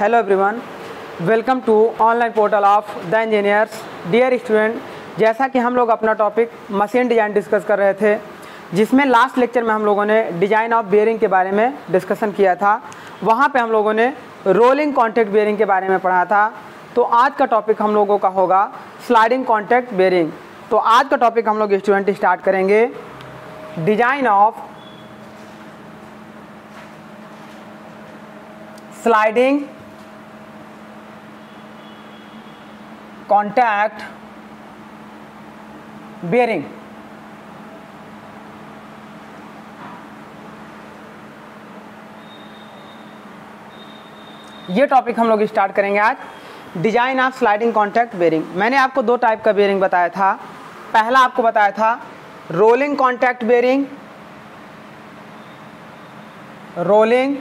Hello everyone welcome to online portal of the engineers dear student जैसा कि हम लोग अपना टॉपिक मशीन डिज़ाइन डिस्कस कर रहे थे जिसमें लास्ट लेक्चर में हम लोगों ने डिज़ाइन ऑफ बियरिंग के बारे में डिस्कशन किया था वहाँ पे हम लोगों ने रोलिंग कॉन्टैक्ट बियरिंग के बारे में पढ़ा था तो आज का टॉपिक हम लोगों का होगा स्लाइडिंग कॉन्टैक्ट बियरिंग तो आज का टॉपिक हम लोग स्टूडेंट स्टार्ट करेंगे design of sliding contact bearing ये टॉपिक हम लोग स्टार्ट करेंगे आज design of sliding contact bearing मैंने आपको दो टाइप का बेयरिंग बताया था पहला आपको बताया था rolling contact bearing rolling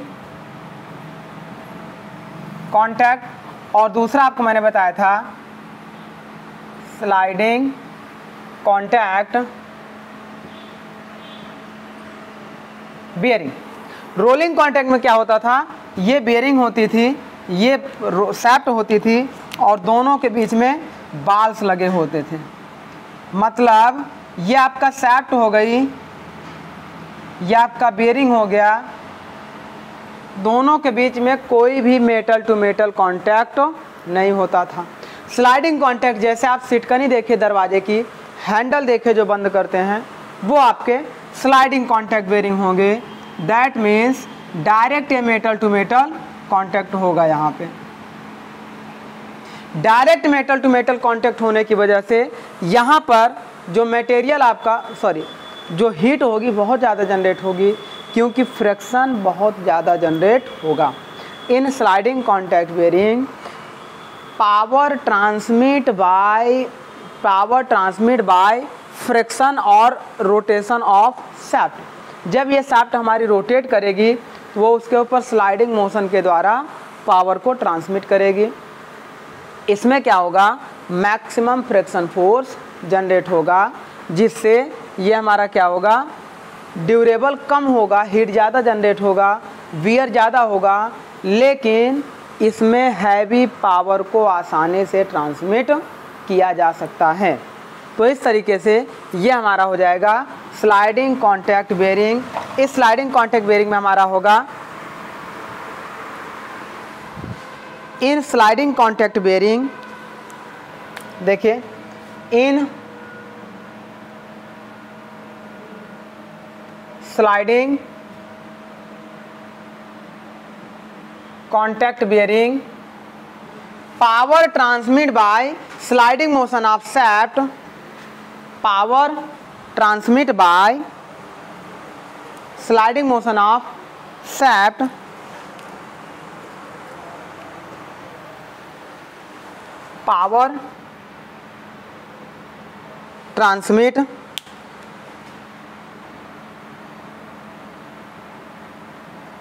contact और दूसरा आपको मैंने बताया था sliding contact bearing rolling contact में क्या होता था ये बियरिंग होती थी ये सेफ्ट होती थी और दोनों के बीच में बाल्स लगे होते थे मतलब ये आपका सेफ्ट हो गई ये आपका बियरिंग हो गया दोनों के बीच में कोई भी मेटल टू मेटल कॉन्टैक्ट नहीं होता था स्लाइडिंग कॉन्टैक्ट जैसे आप सिटकनी देखे दरवाजे की हैंडल देखे जो बंद करते हैं वो आपके स्लाइडिंग कॉन्टैक्ट बेरिंग होंगे that means direct a metal to metal contact होगा यहाँ पे direct metal to metal contact होने की वजह से यहाँ पर जो मटेरियल आपका सॉरी जो हीट होगी बहुत ज़्यादा जनरेट होगी क्योंकि फ्रैक्शन बहुत ज़्यादा जनरेट होगा in sliding contact bearing power transmit by power transmit by friction और रोटेशन ऑफ सेफ्ट जब ये सेफ्ट हमारी रोटेट करेगी तो वो उसके ऊपर स्लाइडिंग मोशन के द्वारा पावर को ट्रांसमिट करेगी इसमें क्या होगा मैक्सिमम फ्रिक्शन फोर्स जनरेट होगा जिससे ये हमारा क्या होगा ड्यूरेबल कम होगा हीट ज़्यादा जनरेट होगा वियर ज़्यादा होगा लेकिन इसमें हैवी पावर को आसानी से ट्रांसमिट किया जा सकता है तो इस तरीके से ये हमारा हो जाएगा स्लाइडिंग कॉन्टैक्ट बेरिंग इस स्लाइडिंग कॉन्टैक्ट बेरिंग में हमारा होगा इन स्लाइडिंग कॉन्टैक्ट बेरिंग देखिए in sliding Contact bearing. Power transmitted by sliding motion of shaft. Power transmitted by sliding motion of shaft. Power transmit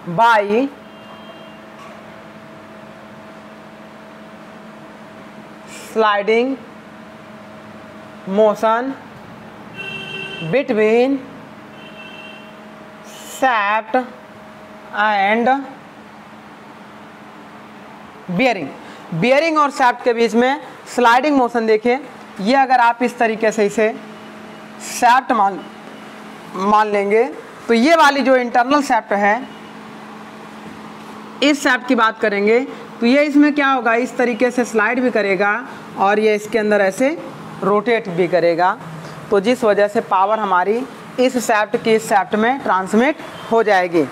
by sliding motion between shaft and bearing bearing और shaft के बीच में sliding motion देखिए ये अगर आप इस तरीके से इसे सेफ्ट मान मान लेंगे तो ये वाली जो इंटरनल सेप्ट है इस सेप्ट की बात करेंगे तो ये इसमें क्या होगा इस तरीके से स्लाइड भी करेगा और ये इसके अंदर ऐसे रोटेट भी करेगा तो जिस वजह से पावर हमारी इस सेफ्ट की इस में ट्रांसमिट हो जाएगी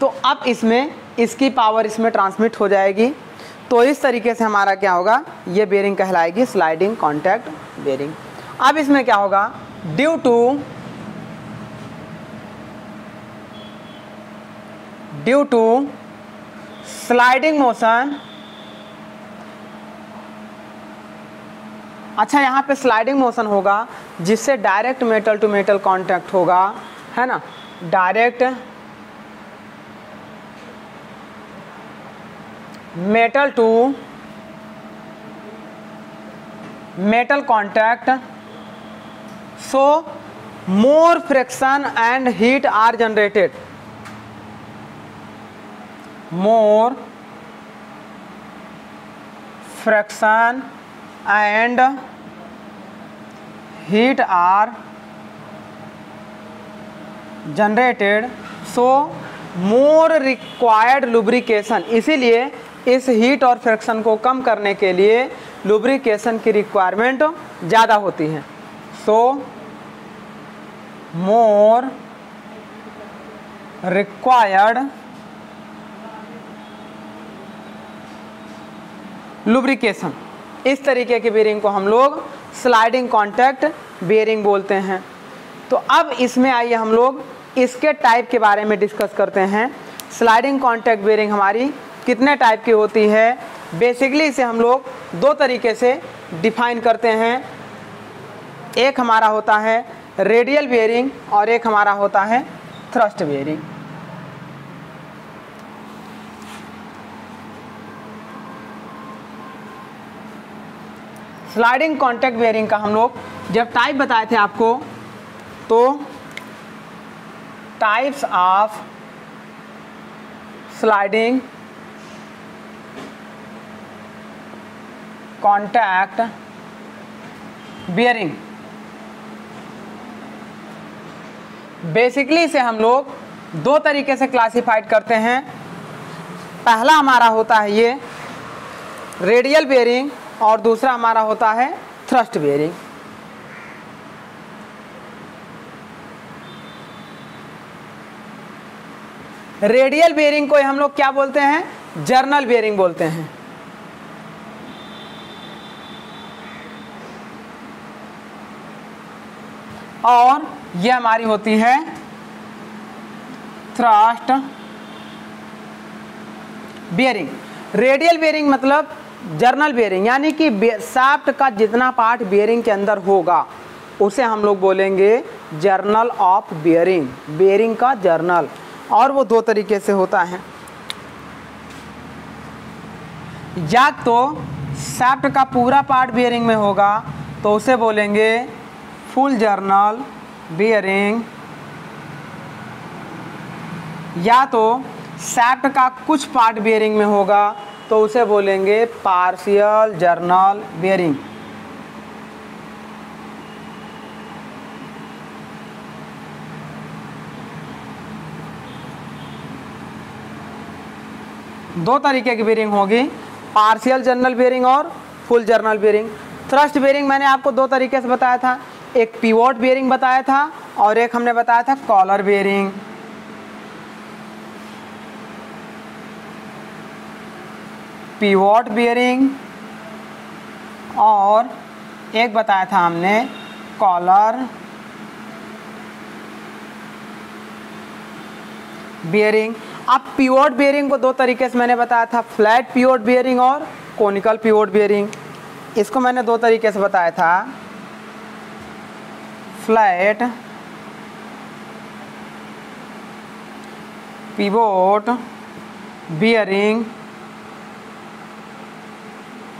तो अब इसमें इसकी पावर इसमें ट्रांसमिट हो जाएगी तो इस तरीके से हमारा क्या होगा ये बेरिंग कहलाएगी स्लाइडिंग कॉन्टैक्ट बेरिंग अब इसमें क्या होगा due to due to sliding motion अच्छा यहाँ पे स्लाइडिंग मोशन होगा जिससे direct metal to metal contact होगा है ना direct metal to metal contact so more friction and heat are generated more friction and heat are generated so more required lubrication इसीलिए इस हीट और फ्रैक्शन को कम करने के लिए लुब्रिकेशन की रिक्वायरमेंट ज़्यादा होती है सो मोर रिक्वायर्ड लुब्रिकेशन इस तरीके के बेरिंग को हम लोग स्लाइडिंग कॉन्टैक्ट बेरिंग बोलते हैं तो अब इसमें आइए हम लोग इसके टाइप के बारे में डिस्कस करते हैं स्लाइडिंग कॉन्टैक्ट बेरिंग हमारी कितने टाइप की होती है बेसिकली इसे हम लोग दो तरीके से डिफाइन करते हैं एक हमारा होता है रेडियल बेयरिंग और एक हमारा होता है thrust bearing sliding contact bearing का हम लोग जब टाइप बताए थे आपको तो types of sliding contact bearing basically इसे हम लोग दो तरीके से क्लासिफाइड करते हैं पहला हमारा होता है ये रेडियल बियरिंग और दूसरा हमारा होता है थ्रस्ट बेयरिंग रेडियल बेयरिंग को हम लोग क्या बोलते हैं जर्नल बेयरिंग बोलते हैं और यह हमारी होती है थ्रस्ट बियरिंग रेडियल बियरिंग मतलब जर्नल बेयरिंग यानी कि साफ्ट का जितना पार्ट बेयरिंग के अंदर होगा उसे हम लोग बोलेंगे जर्नल ऑफ बेयरिंग बेयरिंग का जर्नल और वो दो तरीके से होता है या तो सैप्ट का पूरा पार्ट बियरिंग में होगा तो उसे बोलेंगे फुल जर्नल बियरिंग या तो सैप्ट का कुछ पार्ट बियरिंग में होगा तो उसे बोलेंगे पार्शियल जर्नल बियरिंग दो तरीके की बियरिंग होगी पार्शियल जर्नल बियरिंग और full journal bearing thrust bearing मैंने आपको दो तरीके से बताया था एक पीवोट बियरिंग बताया था और एक हमने बताया था कॉलर बियरिंग पीवॉट बियरिंग और एक बताया था हमने कॉलर बियरिंग अब पीवॉट बियरिंग को दो तरीके से मैंने बताया था फ्लैट पीवॉट बियरिंग और कोनिकल पीवॉट बियरिंग इसको मैंने दो तरीके से बताया था फ्लैट पीवॉट बियरिंग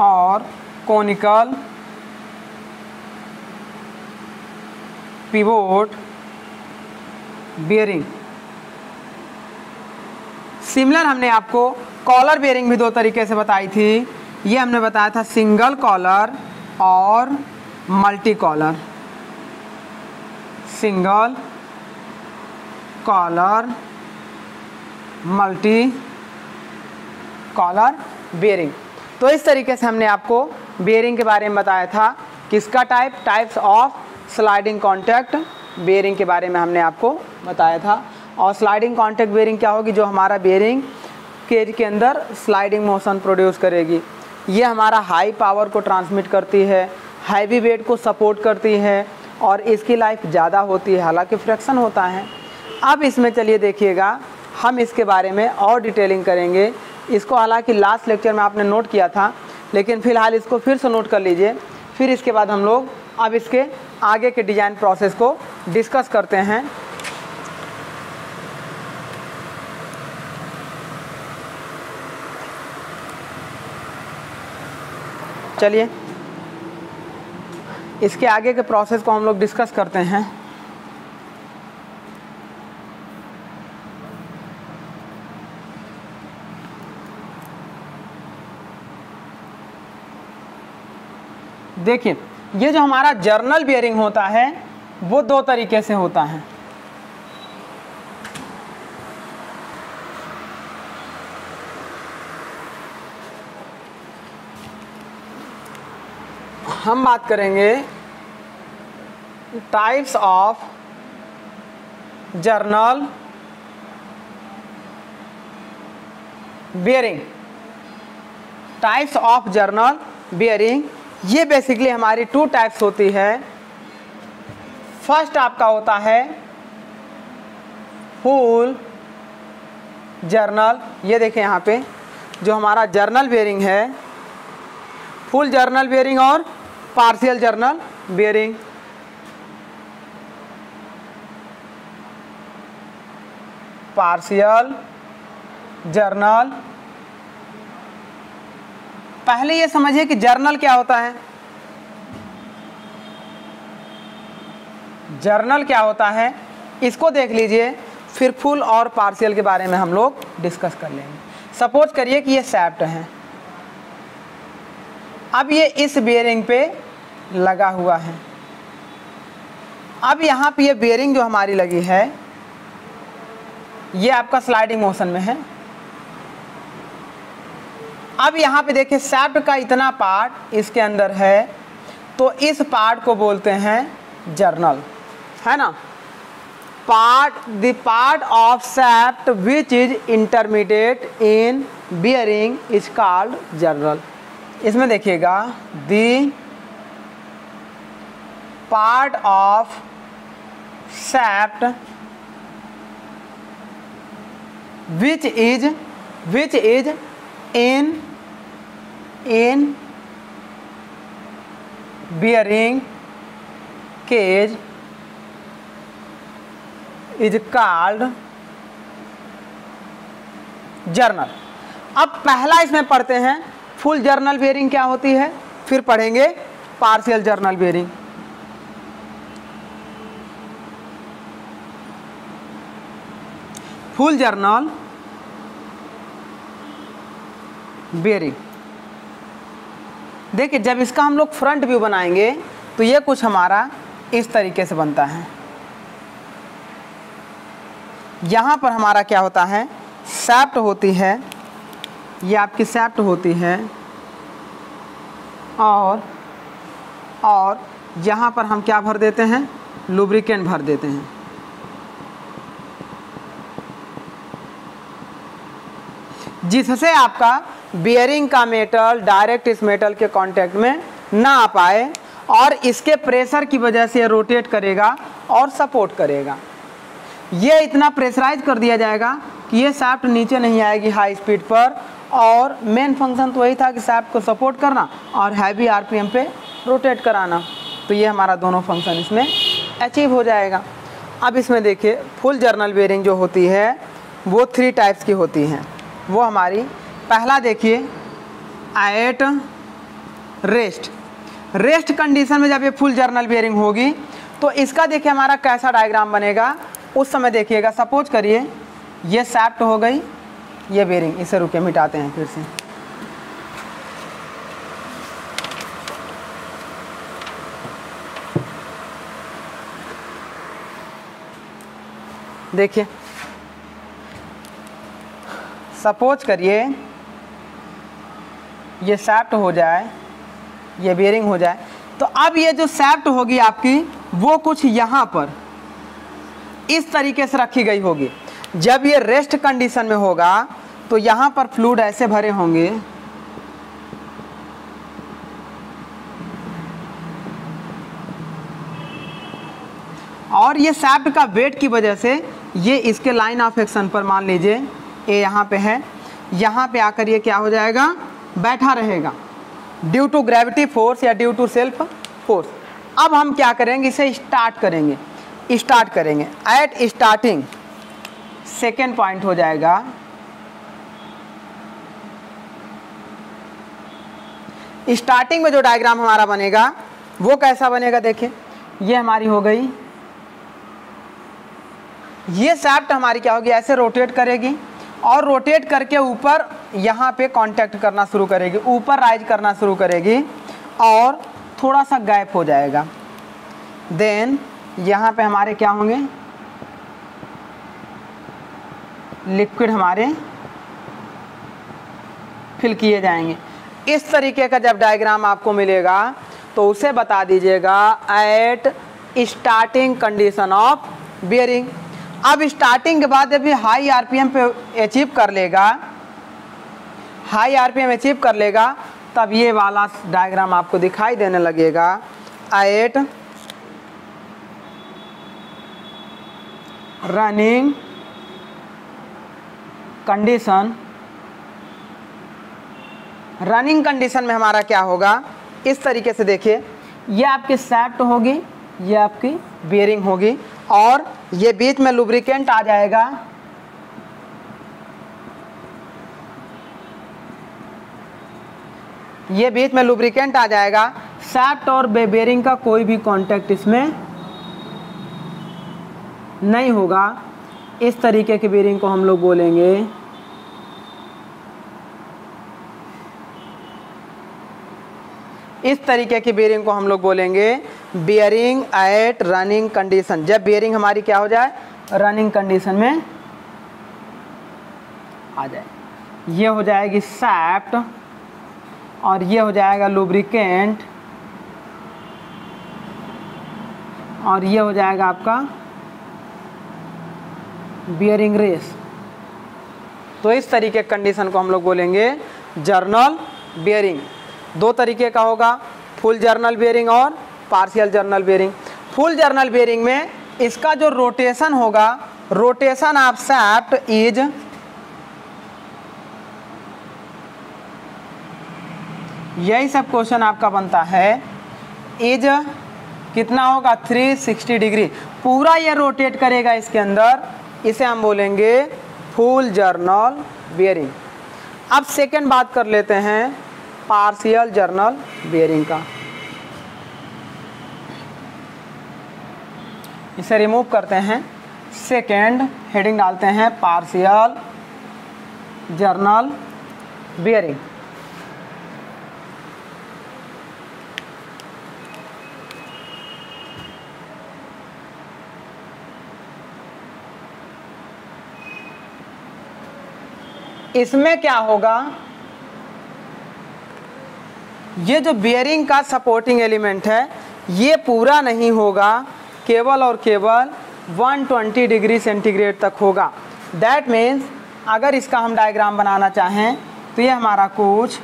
और कॉनिकल पिवोट बियरिंग सिमिलर हमने आपको कॉलर बियरिंग भी दो तरीके से बताई थी ये हमने बताया था सिंगल कॉलर और multi collar single collar multi collar bearing तो इस तरीके से हमने आपको बेयरिंग के बारे में बताया था किसका type types of sliding contact bearing के बारे में हमने आपको बताया था और स्लाइडिंग कॉन्टैक्ट बेयरिंग क्या होगी जो हमारा बेयरिंग केज के अंदर स्लाइडिंग मोशन प्रोड्यूस करेगी ये हमारा हाई पावर को ट्रांसमिट करती है हैवी वेट को सपोर्ट करती है और इसकी लाइफ ज़्यादा होती है हालांकि फ्रैक्शन होता है अब इसमें चलिए देखिएगा हम इसके बारे में और डिटेलिंग करेंगे इसको हालांकि लास्ट लेक्चर में आपने नोट किया था लेकिन फ़िलहाल इसको फिर से नोट कर लीजिए फिर इसके बाद हम लोग अब इसके आगे के डिज़ाइन प्रोसेस को डिस्कस करते हैं चलिए इसके आगे के प्रोसेस को हम लोग डिस्कस करते हैं देखिए ये जो हमारा जर्नल बियरिंग होता है वो दो तरीके से होता है हम बात करेंगे types of journal bearing types of journal bearing ये बेसिकली हमारी टू टाइप्स होती है फर्स्ट आपका होता है फूल जर्नल ये देखें यहाँ पे जो हमारा जर्नल बेयरिंग है फुल जर्नल बेयरिंग और partial journal bearing partial journal पहले ये समझिए कि जर्नल क्या होता है जर्नल क्या होता है इसको देख लीजिए फिर फुल और पार्शियल के बारे में हम लोग डिस्कस कर लेंगे सपोज करिए कि ये सेप्ट हैं अब ये इस बियरिंग पे लगा हुआ है अब यहाँ पे ये बियरिंग जो हमारी लगी है ये आपका स्लाइडिंग मोशन में है अब यहाँ पे देखिए सैप्ट का इतना पार्ट इसके अंदर है तो इस पार्ट को बोलते हैं जर्नल है ना part the part of shaft which is intermediate in bearing is called journal इसमें देखिएगा the part of shaft which is which is in in bearing cage is called journal अब पहला इसमें पढ़ते हैं फुल जर्नल बेयरिंग क्या होती है फिर पढ़ेंगे partial journal bearing full journal bearing देखिए जब इसका हम लोग फ्रंट व्यू बनाएंगे तो ये कुछ हमारा इस तरीके से बनता है यहाँ पर हमारा क्या होता है सेफ्ट होती है ये आपकी सेफ्ट होती है और और यहाँ पर हम क्या भर देते हैं लुब्रिकेंट भर देते हैं जिससे आपका बियरिंग का मेटल डायरेक्ट इस मेटल के कांटेक्ट में ना आ पाए और इसके प्रेशर की वजह से रोटेट करेगा और सपोर्ट करेगा ये इतना प्रेशराइज कर दिया जाएगा कि ये साफ्ट नीचे नहीं आएगी हाई स्पीड पर और मेन फंक्शन तो वही था कि साफ्ट को सपोर्ट करना और हैवी आर पी रोटेट कराना तो ये हमारा दोनों फंक्शन इसमें अचीव हो जाएगा अब इसमें देखिए फुल जर्नल बेयरिंग जो होती है वो थ्री टाइप्स की होती हैं वो हमारी पहला देखिए एट रेस्ट रेस्ट कंडीशन में जब ये फुल जर्नल बियरिंग होगी तो इसका देखिए हमारा कैसा डायग्राम बनेगा उस समय देखिएगा सपोज करिए ये सैप्ट हो गई ये बियरिंग इसे रुके मिटाते हैं फिर से देखिए सपोज करिए ये सैप्ट हो जाए ये बेरिंग हो जाए तो अब ये जो सेफ्ट होगी आपकी वो कुछ यहाँ पर इस तरीके से रखी गई होगी जब ये रेस्ट कंडीशन में होगा तो यहाँ पर फ्लूड ऐसे भरे होंगे और ये सैप्ट का वेट की वजह से ये इसके लाइन ऑफ एक्शन पर मान लीजिए ये यहाँ पे है यहाँ पे आकर ये क्या हो जाएगा बैठा रहेगा ड्यू टू ग्रेविटी फोर्स या ड्यू टू सेल्फ फोर्स अब हम क्या करेंगे इसे स्टार्ट करेंगे स्टार्ट करेंगे एट स्टार्टिंग सेकेंड पॉइंट हो जाएगा स्टार्टिंग में जो डायग्राम हमारा बनेगा वो कैसा बनेगा देखें ये हमारी हो गई ये सैप्ट हमारी क्या होगी ऐसे रोटेट करेगी और रोटेट करके ऊपर यहाँ पे कांटेक्ट करना शुरू करेगी ऊपर राइज करना शुरू करेगी और थोड़ा सा गैप हो जाएगा देन यहाँ पे हमारे क्या होंगे लिक्विड हमारे फिल किए जाएंगे इस तरीके का जब डायग्राम आपको मिलेगा तो उसे बता दीजिएगा at starting condition of bearing अब स्टार्टिंग के बाद जब हाई आरपीएम पे अचीव कर लेगा हाई आरपीएम अचीव कर लेगा तब ये वाला डायग्राम आपको दिखाई देने लगेगा at running condition running condition में हमारा क्या होगा इस तरीके से देखिए ये आपकी सेट होगी ये आपकी बेयरिंग होगी और ये बीच में लुब्रिकेंट आ जाएगा ये बीच में लुब्रिकेंट आ जाएगा सैप्ट और बेबेरिंग का कोई भी कांटेक्ट इसमें नहीं होगा इस तरीके की बेरिंग को हम लोग बोलेंगे इस तरीके की बेरिंग को हम लोग बोलेंगे बियरिंग एट रनिंग कंडीशन जब बियरिंग हमारी क्या हो जाए रनिंग कंडीशन में आ जाए ये हो जाएगी सैप्ट और ये हो जाएगा लुब्रिकेंट और ये हो जाएगा आपका बियरिंग रेस तो इस तरीके कंडीशन को हम लोग बोलेंगे जर्नल बियरिंग दो तरीके का होगा फुल जर्नल बियरिंग और partial journal bearing full journal bearing में इसका जो रोटेशन होगा रोटेशन ऑफ सैप्ट इज यही सब क्वेश्चन आपका बनता है एज कितना होगा 360 डिग्री पूरा ये रोटेट करेगा इसके अंदर इसे हम बोलेंगे फुल जर्नल बियरिंग अब सेकेंड बात कर लेते हैं पार्शियल जर्नल बियरिंग का इसे रिमूव करते हैं सेकेंड हेडिंग डालते हैं पार्शियल जर्नल बियरिंग इसमें क्या होगा ये जो बियरिंग का सपोर्टिंग एलिमेंट है ये पूरा नहीं होगा केवल और केवल 120 डिग्री सेंटीग्रेड तक होगा दैट मीन्स अगर इसका हम डायग्राम बनाना चाहें तो ये हमारा कुछ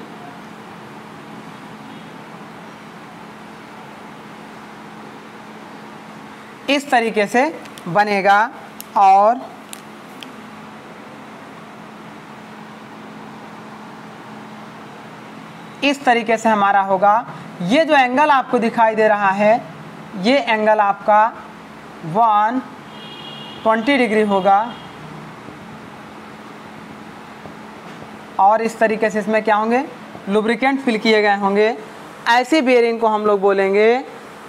इस तरीके से बनेगा और इस तरीके से हमारा होगा ये जो एंगल आपको दिखाई दे रहा है ये एंगल आपका वन ट्वेंटी डिग्री होगा और इस तरीके से इसमें क्या होंगे लुब्रिकेंट फिल किए गए होंगे ऐसी बेरिंग को हम लोग बोलेंगे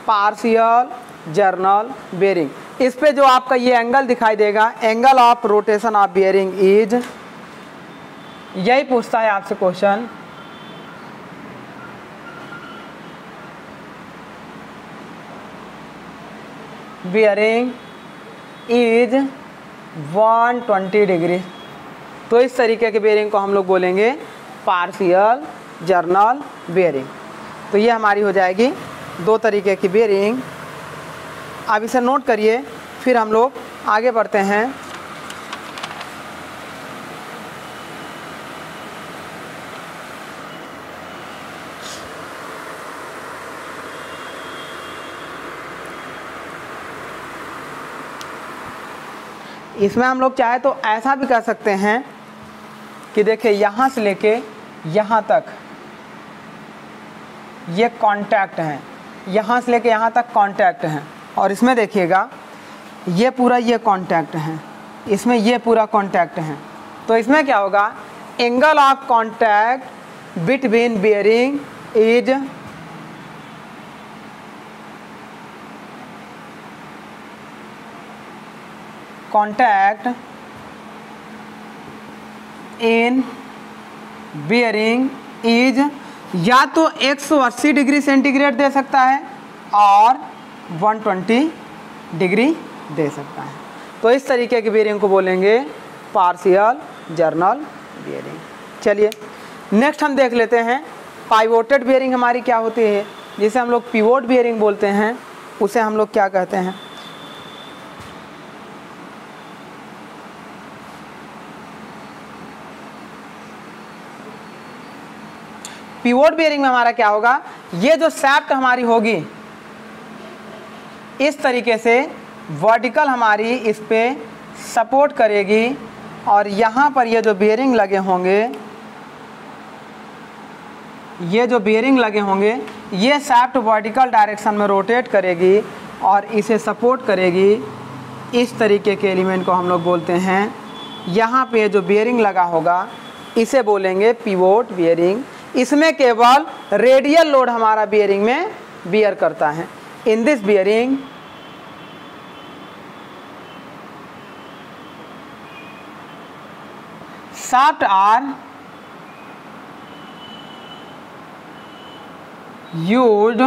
पार्शियल जर्नल बेरिंग इस पे जो आपका ये एंगल दिखाई देगा angle of rotation of bearing is यही पूछता है आपसे क्वेश्चन बियरिंग इज 120 डिग्री तो इस तरीके के बियरिंग को हम लोग बोलेंगे पार्शियल जर्नल बियरिंग तो ये हमारी हो जाएगी दो तरीके की बियरिंग अब इसे नोट करिए फिर हम लोग आगे बढ़ते हैं इसमें हम लोग चाहे तो ऐसा भी कर सकते हैं कि देखिए यहाँ से लेके यहाँ तक ये कांटेक्ट हैं यहाँ से लेके यहाँ तक कांटेक्ट हैं और इसमें देखिएगा ये पूरा ये कांटेक्ट हैं इसमें ये पूरा कांटेक्ट हैं तो इसमें क्या होगा angle of contact between bearing is contact in bearing is या तो 180 डिग्री सेंटीग्रेड दे सकता है और 120 डिग्री दे सकता है तो इस तरीके की बियरिंग को बोलेंगे पार्शियल जर्नल बियरिंग चलिए नेक्स्ट हम देख लेते हैं पाइवोटेड बियरिंग हमारी क्या होती है जिसे हम लोग पिवोट बियरिंग बोलते हैं उसे हम लोग क्या कहते हैं पीवोट बियरिंग में हमारा क्या होगा ये जो सैप्ट हमारी होगी इस तरीके से वर्टिकल हमारी इस पर सपोर्ट करेगी और यहाँ पर ये जो बियरिंग लगे होंगे ये जो बियरिंग लगे होंगे ये सैप्ट वर्टिकल डायरेक्शन में रोटेट करेगी और इसे सपोर्ट करेगी इस तरीके के एलिमेंट को हम लोग बोलते हैं यहाँ पे जो बियरिंग लगा होगा इसे बोलेंगे पिवोट बियरिंग इसमें केवल रेडियल लोड हमारा बियरिंग में बियर करता है in this bearing shaft are use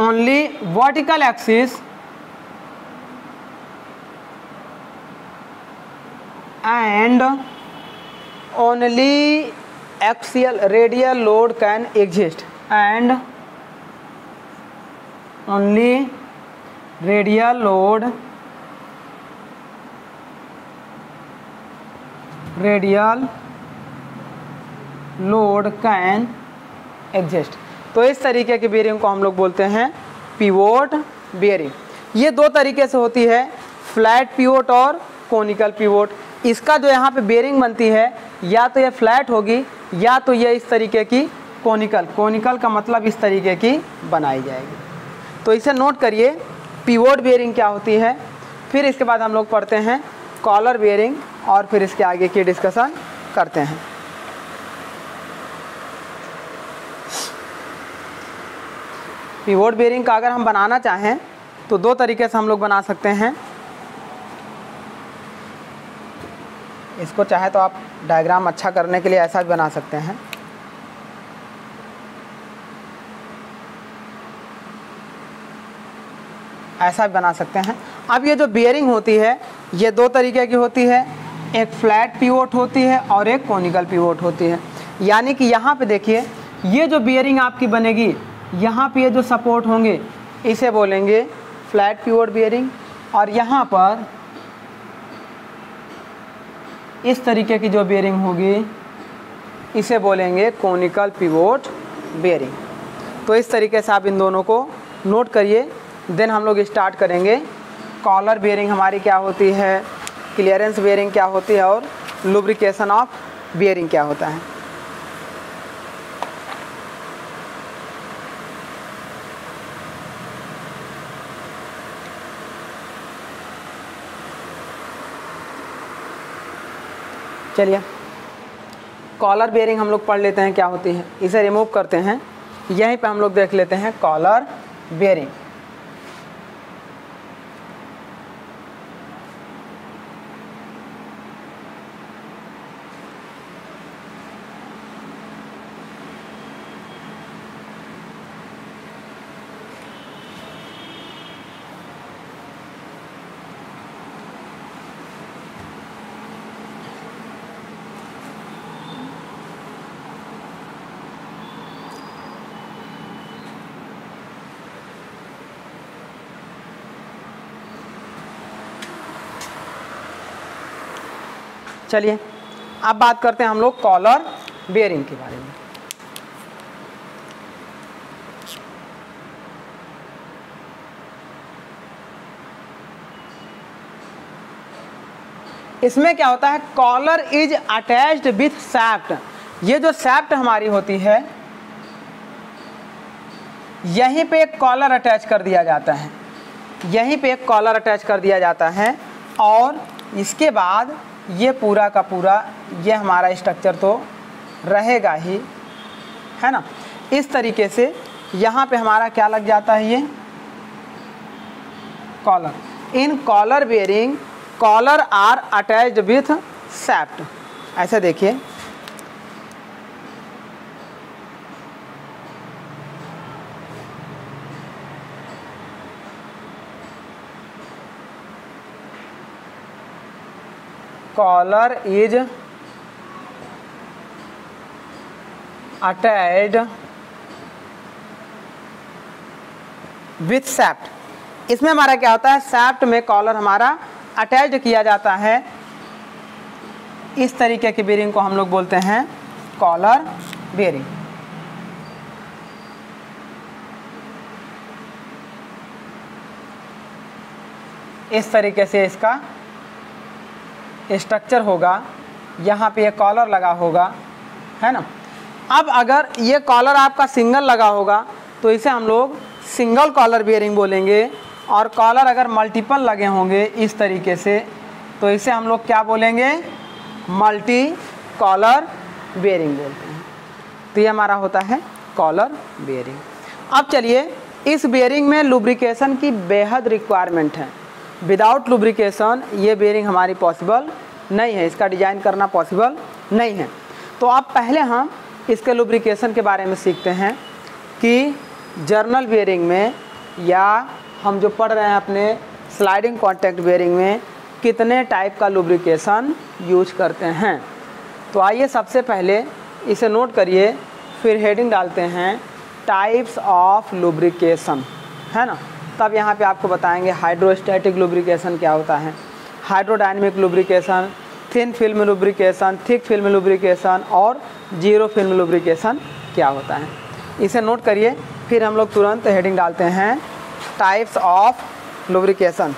only vertical axis and only axial radial load can exist and only radial load radial load can exist तो इस तरीके की बेरिंग को हम लोग बोलते हैं पिवोट बेरिंग ये दो तरीके से होती है फ्लैट पिवोट और कोनिकल पिवोट इसका जो यहाँ पे बेरिंग बनती है या तो ये फ्लैट होगी या तो ये इस तरीके की कोनिकल कोनिकल का मतलब इस तरीके की बनाई जाएगी तो इसे नोट करिए पीवोट बेयरिंग क्या होती है फिर इसके बाद हम लोग पढ़ते हैं कॉलर बेयरिंग और फिर इसके आगे की डिस्कशन करते हैं पीवोट बेयरिंग का अगर हम बनाना चाहें तो दो तरीके से हम लोग बना सकते हैं इसको चाहे तो आप डायग्राम अच्छा करने के लिए ऐसा भी बना सकते हैं ऐसा भी बना सकते हैं अब ये जो बियरिंग होती है ये दो तरीके की होती है एक फ्लैट पीवोट होती है और एक कोनिकल पीवोट होती है यानी कि यहाँ पे देखिए ये जो बियरिंग आपकी बनेगी यहाँ पे ये जो सपोर्ट होंगे इसे बोलेंगे फ्लैट पीवोट बियरिंग और यहाँ पर इस तरीके की जो बेयरिंग होगी इसे बोलेंगे कॉनिकल पिवोट बेयरिंग तो इस तरीके से आप इन दोनों को नोट करिए देन हम लोग स्टार्ट करेंगे कॉलर बेयरिंग हमारी क्या होती है क्लियरेंस बेयरिंग क्या होती है और लुब्रिकेशन ऑफ बेयरिंग क्या होता है चलिए कॉलर बेयरिंग हम लोग पढ़ लेते हैं क्या होती है इसे रिमूव करते हैं यहीं पे हम लोग देख लेते हैं कॉलर बेयरिंग चलिए अब बात करते हैं हम लोग कॉलर बेयरिंग के बारे में इसमें क्या होता है collar is attached with shaft ये जो सैप्ट हमारी होती है यहीं पे एक कॉलर अटैच कर दिया जाता है यहीं पे एक कॉलर अटैच कर दिया जाता है और इसके बाद ये पूरा का पूरा ये हमारा स्ट्रक्चर तो रहेगा ही है ना इस तरीके से यहाँ पे हमारा क्या लग जाता है ये collar in collar bearing collar are attach with shaft ऐसे देखिए collar is attach with shaft इसमें हमारा क्या होता है सेफ्ट में कॉलर हमारा अटैच किया जाता है इस तरीके की बेरिंग को हम लोग बोलते हैं कॉलर बेरिंग इस तरीके से इसका स्ट्रक्चर होगा यहाँ पे ये कॉलर लगा होगा है ना अब अगर ये कॉलर आपका सिंगल लगा होगा तो इसे हम लोग सिंगल कॉलर बियरिंग बोलेंगे और कॉलर अगर मल्टीपल लगे होंगे इस तरीके से तो इसे हम लोग क्या बोलेंगे मल्टी कॉलर बियरिंग बोलते हैं तो ये हमारा होता है कॉलर बियरिंग अब चलिए इस बियरिंग में लुब्रिकेशन की बेहद रिक्वायरमेंट है विदाउट लुब्रिकेशन ये बेयरिंग हमारी पॉसिबल नहीं है इसका डिज़ाइन करना पॉसिबल नहीं है तो आप पहले हम इसके लुब्रिकेशन के बारे में सीखते हैं कि जर्नल बेयरिंग में या हम जो पढ़ रहे हैं अपने स्लाइडिंग कॉन्टैक्ट बेयरिंग में कितने टाइप का लुब्रिकेशन यूज करते हैं तो आइए सबसे पहले इसे नोट करिए फिर हेडिंग डालते हैं टाइप्स ऑफ लुब्रिकेशन है ना तब तो यहाँ पे आपको बताएंगे हाइड्रोस्टैटिक लुब्रिकेशन क्या होता है hydrodynamic lubrication thin film lubrication thick film lubrication और जीरो फिल्म लुब्रिकेशन क्या होता है इसे नोट करिए फिर हम लोग तुरंत हेडिंग डालते हैं टाइप्स ऑफ लुब्रिकेशन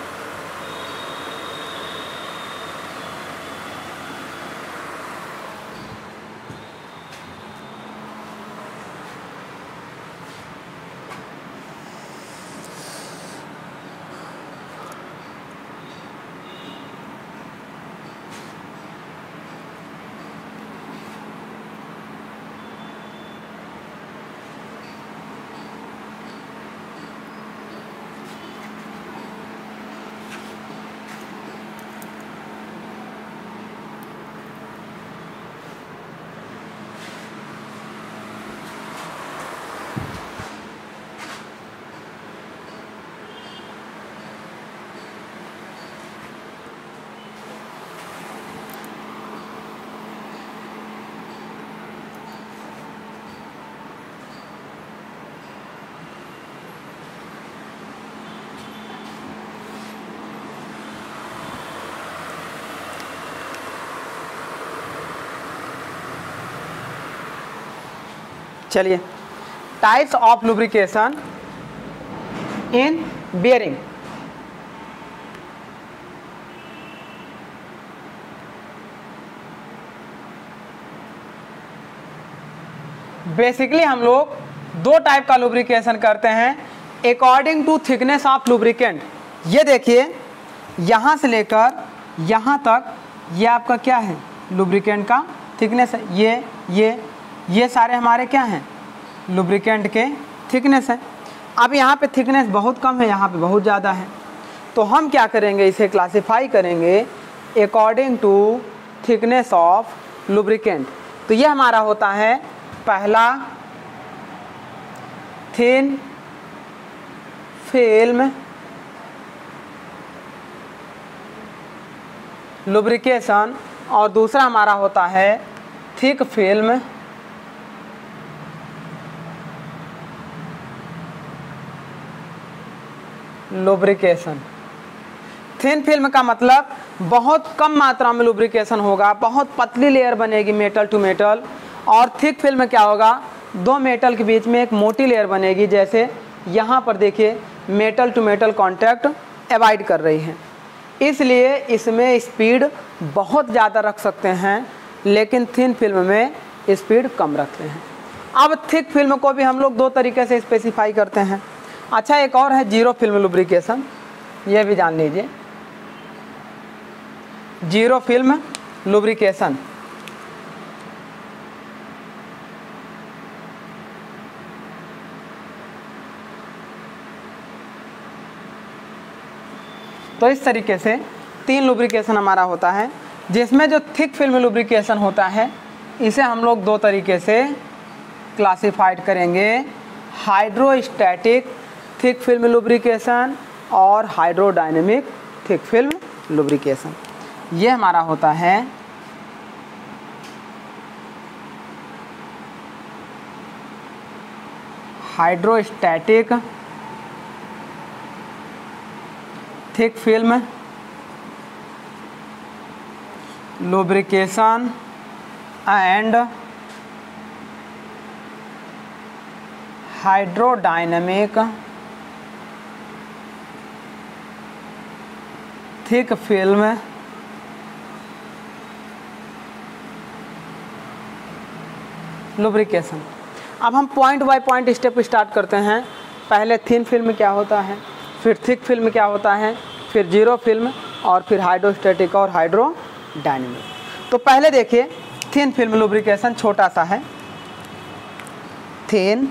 चलिए types of lubrication in bearing basically हम लोग दो टाइप का लुब्रिकेशन करते हैं according to thickness of lubricant ये देखिए यहाँ से लेकर यहाँ तक ये आपका क्या है लुब्रिकेंट का थिकनेस है ये ये ये सारे हमारे क्या हैं लुब्रिकेंट के थिकनेस हैं अब यहाँ पे थिकनेस बहुत कम है यहाँ पे बहुत ज़्यादा है तो हम क्या करेंगे इसे क्लासिफाई करेंगे according to thickness of lubricant तो ये हमारा होता है पहला थिन फिल्म लुब्रिकेशन और दूसरा हमारा होता है thick film lubrication thin film का मतलब बहुत कम मात्रा में लुब्रिकेशन होगा बहुत पतली लेयर बनेगी मेटल टू मेटल और थिक फिल्म क्या होगा दो मेटल के बीच में एक मोटी लेयर बनेगी जैसे यहाँ पर देखिए metal to metal contact avoid कर रही है इसलिए इसमें स्पीड बहुत ज़्यादा रख सकते हैं लेकिन थिन फिल्म में स्पीड कम रखते हैं अब थिक फिल्म को भी हम लोग दो तरीके से स्पेसिफाई करते हैं अच्छा एक और है जीरो फिल्म लुब्रिकेशन ये भी जान लीजिए जीरो फिल्म लुब्रिकेशन तो इस तरीके से तीन लुब्रिकेशन हमारा होता है जिसमें जो थिक फिल्म लुब्रिकेशन होता है इसे हम लोग दो तरीके से क्लासिफाइड करेंगे हाइड्रोस्टैटिक थिक फिल्म लुब्रिकेशन और हाइड्रोडाइनमिक थिक फिल्म लुब्रिकेशन ये हमारा होता है hydrostatic thick film lubrication and hydrodynamic thick film है लुब्रिकेशन अब हम point by point step start करते हैं पहले थिन फिल्म क्या होता है फिर थिक फिल्म क्या होता है फिर जीरो फिल्म और फिर हाइड्रोस्टेटिक और हाइड्रो डायनेमिक तो पहले देखिए थिन फिल्म लुब्रिकेशन छोटा सा है थिन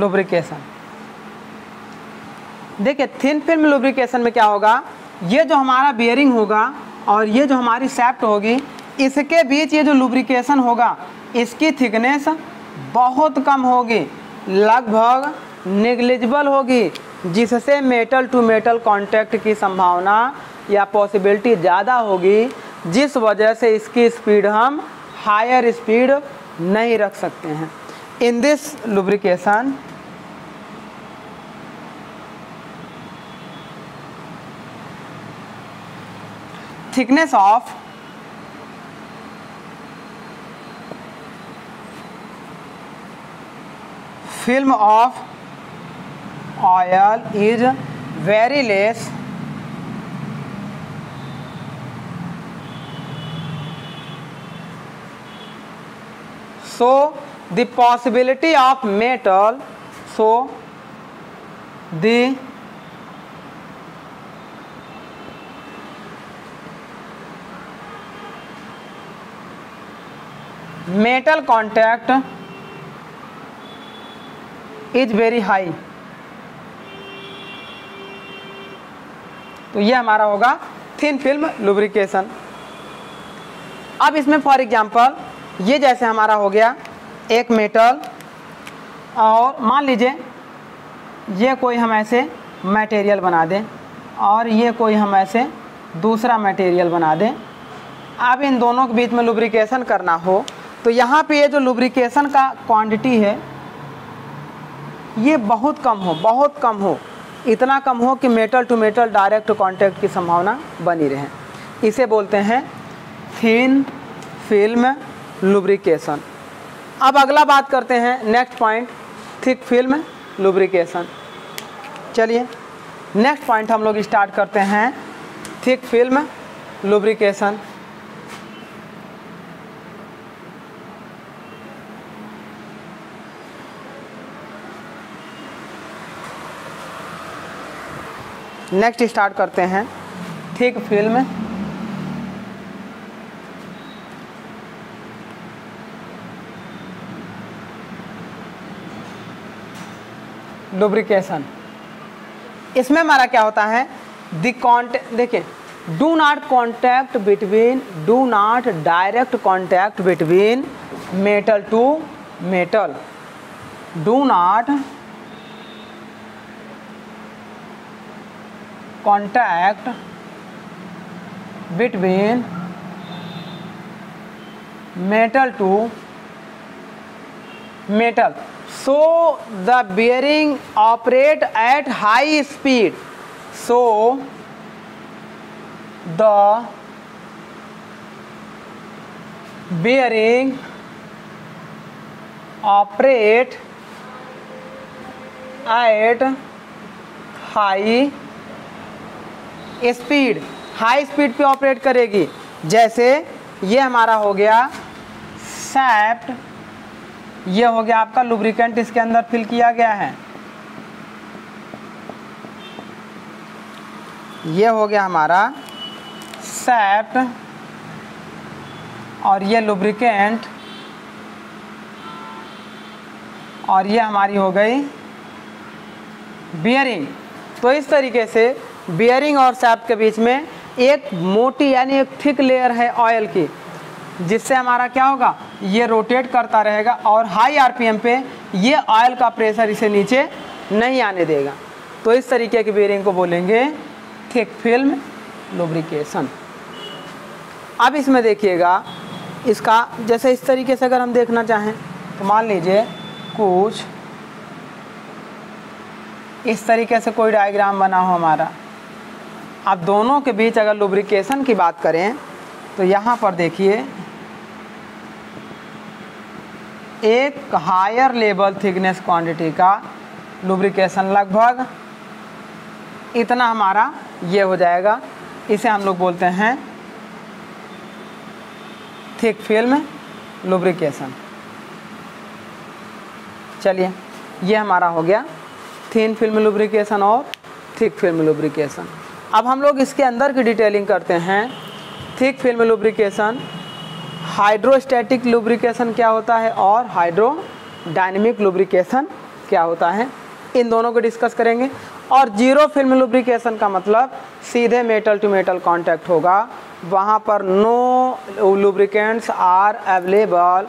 लुब्रिकेशन देखिए थिन फिल्म लुब्रिकेशन में क्या होगा ये जो हमारा बियरिंग होगा और ये जो हमारी सेप्ट होगी इसके बीच ये जो लुब्रिकेशन होगा इसकी थिकनेस बहुत कम होगी लगभग निगलिजिबल होगी जिससे मेटल टू मेटल कांटेक्ट की संभावना या पॉसिबिलिटी ज़्यादा होगी जिस वजह से इसकी स्पीड हम हायर स्पीड नहीं रख सकते हैं in this lubrication thickness of film of oil is very less so the possibility of metal so the metal contact is very high तो ये हमारा होगा थिन फिल्म लुब्रिकेशन अब इसमें फॉर एग्जांपल ये जैसे हमारा हो गया एक मेटल और मान लीजिए ये कोई हम ऐसे मटेरियल बना दें और ये कोई हम ऐसे दूसरा मटेरियल बना दें अब इन दोनों के बीच में लुब्रिकेशन करना हो तो यहाँ पे ये जो लुब्रिकेशन का क्वांटिटी है ये बहुत कम हो बहुत कम हो इतना कम हो कि metal to metal direct contact की संभावना बनी रहे इसे बोलते हैं थीन फिल्म लुब्रिकेशन अब अगला बात करते हैं next point thick film lubrication चलिए नेक्स्ट पॉइंट हम लोग स्टार्ट करते हैं thick film lubrication next start करते हैं थिक फिल्म लुब्रिकेशन इसमें हमारा क्या होता है दॉन्ट देखिए do not contact between do not direct contact between metal to metal do not contact between metal to metal so the bearing operate at high speed so the bearing operate at high speed high speed पे operate करेगी जैसे ये हमारा हो गया सैप्ट ये हो गया आपका लुब्रिकेंट इसके अंदर फिल किया गया है ये हो गया हमारा सेप और ये लुब्रिकेंट और ये हमारी हो गई बियरिंग तो इस तरीके से बियरिंग और सैप के बीच में एक मोटी यानी एक थिक लेयर है ऑयल की जिससे हमारा क्या होगा ये रोटेट करता रहेगा और हाई आरपीएम पे ये ऑयल का प्रेशर इसे नीचे नहीं आने देगा तो इस तरीके की बेरिंग को बोलेंगे थिक फिल्म लुब्रिकेशन अब इसमें देखिएगा इसका जैसे इस तरीके से अगर हम देखना चाहें तो मान लीजिए कुछ इस तरीके से कोई डायग्राम बना हो हमारा अब दोनों के बीच अगर लुब्रिकेशन की बात करें तो यहाँ पर देखिए एक हायर लेवल थिकनेस क्वांटिटी का लुब्रिकेशन लगभग इतना हमारा ये हो जाएगा इसे हम लोग बोलते हैं थिक फिल्म लुब्रिकेशन चलिए ये हमारा हो गया थिन फिल्म लुब्रिकेशन और थिक फिल्म लुब्रिकेशन अब हम लोग इसके अंदर की डिटेलिंग करते हैं thick film lubrication hydrostatic lubrication क्या होता है और हाइड्रो डायनेमिक लुब्रिकेशन क्या होता है इन दोनों को डिस्कस करेंगे और जीरो फिल्म लुब्रिकेशन का मतलब सीधे मेटल टू मेटल कांटेक्ट होगा वहाँ पर no lubricants are available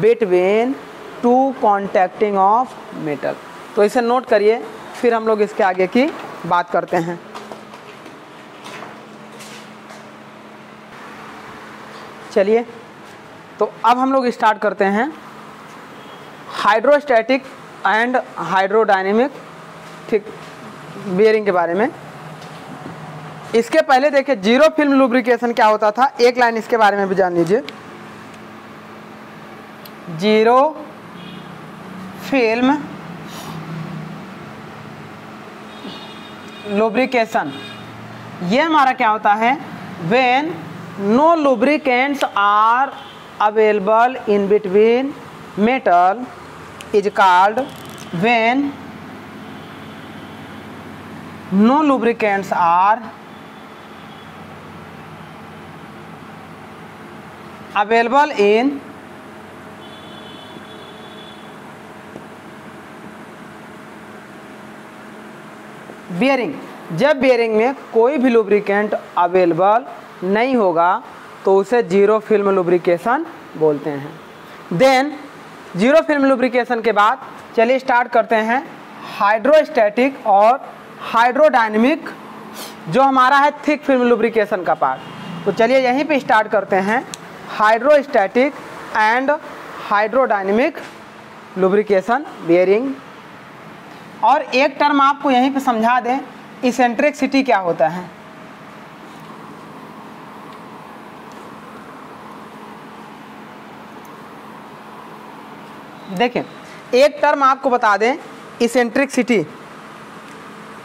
between two contacting of metal तो इसे नोट करिए फिर हम लोग इसके आगे की बात करते हैं चलिए तो अब हम लोग स्टार्ट करते हैं हाइड्रोस्टैटिक एंड हाइड्रोडाइनेमिक ठीक बियरिंग के बारे में इसके पहले देखिए जीरो फिल्म लुब्रिकेशन क्या होता था एक लाइन इसके बारे में भी जान लीजिए जीरो फिल्म लुब्रिकेशन ये हमारा क्या होता है when no lubricants are available in between metal is called when no lubricants are available in bearing जब बियरिंग में कोई भी लुब्रिकेंट अवेलेबल नहीं होगा तो उसे जीरो फिल्म लुब्रिकेशन बोलते हैं देन जीरो फिल्म लुब्रिकेशन के बाद चलिए स्टार्ट करते हैं हाइड्रोस्टैटिक और हाइड्रोडाइनमिक जो हमारा है थिक फिल्म लुब्रिकेशन का पार्ट तो चलिए यहीं पे स्टार्ट करते हैं hydrostatic and hydrodynamic lubrication bearing और एक टर्म आपको यहीं पे समझा दें इसेंट्रिक सिटी क्या होता है देखें एक टर्म आपको बता दें इसेंट्रिक सिटी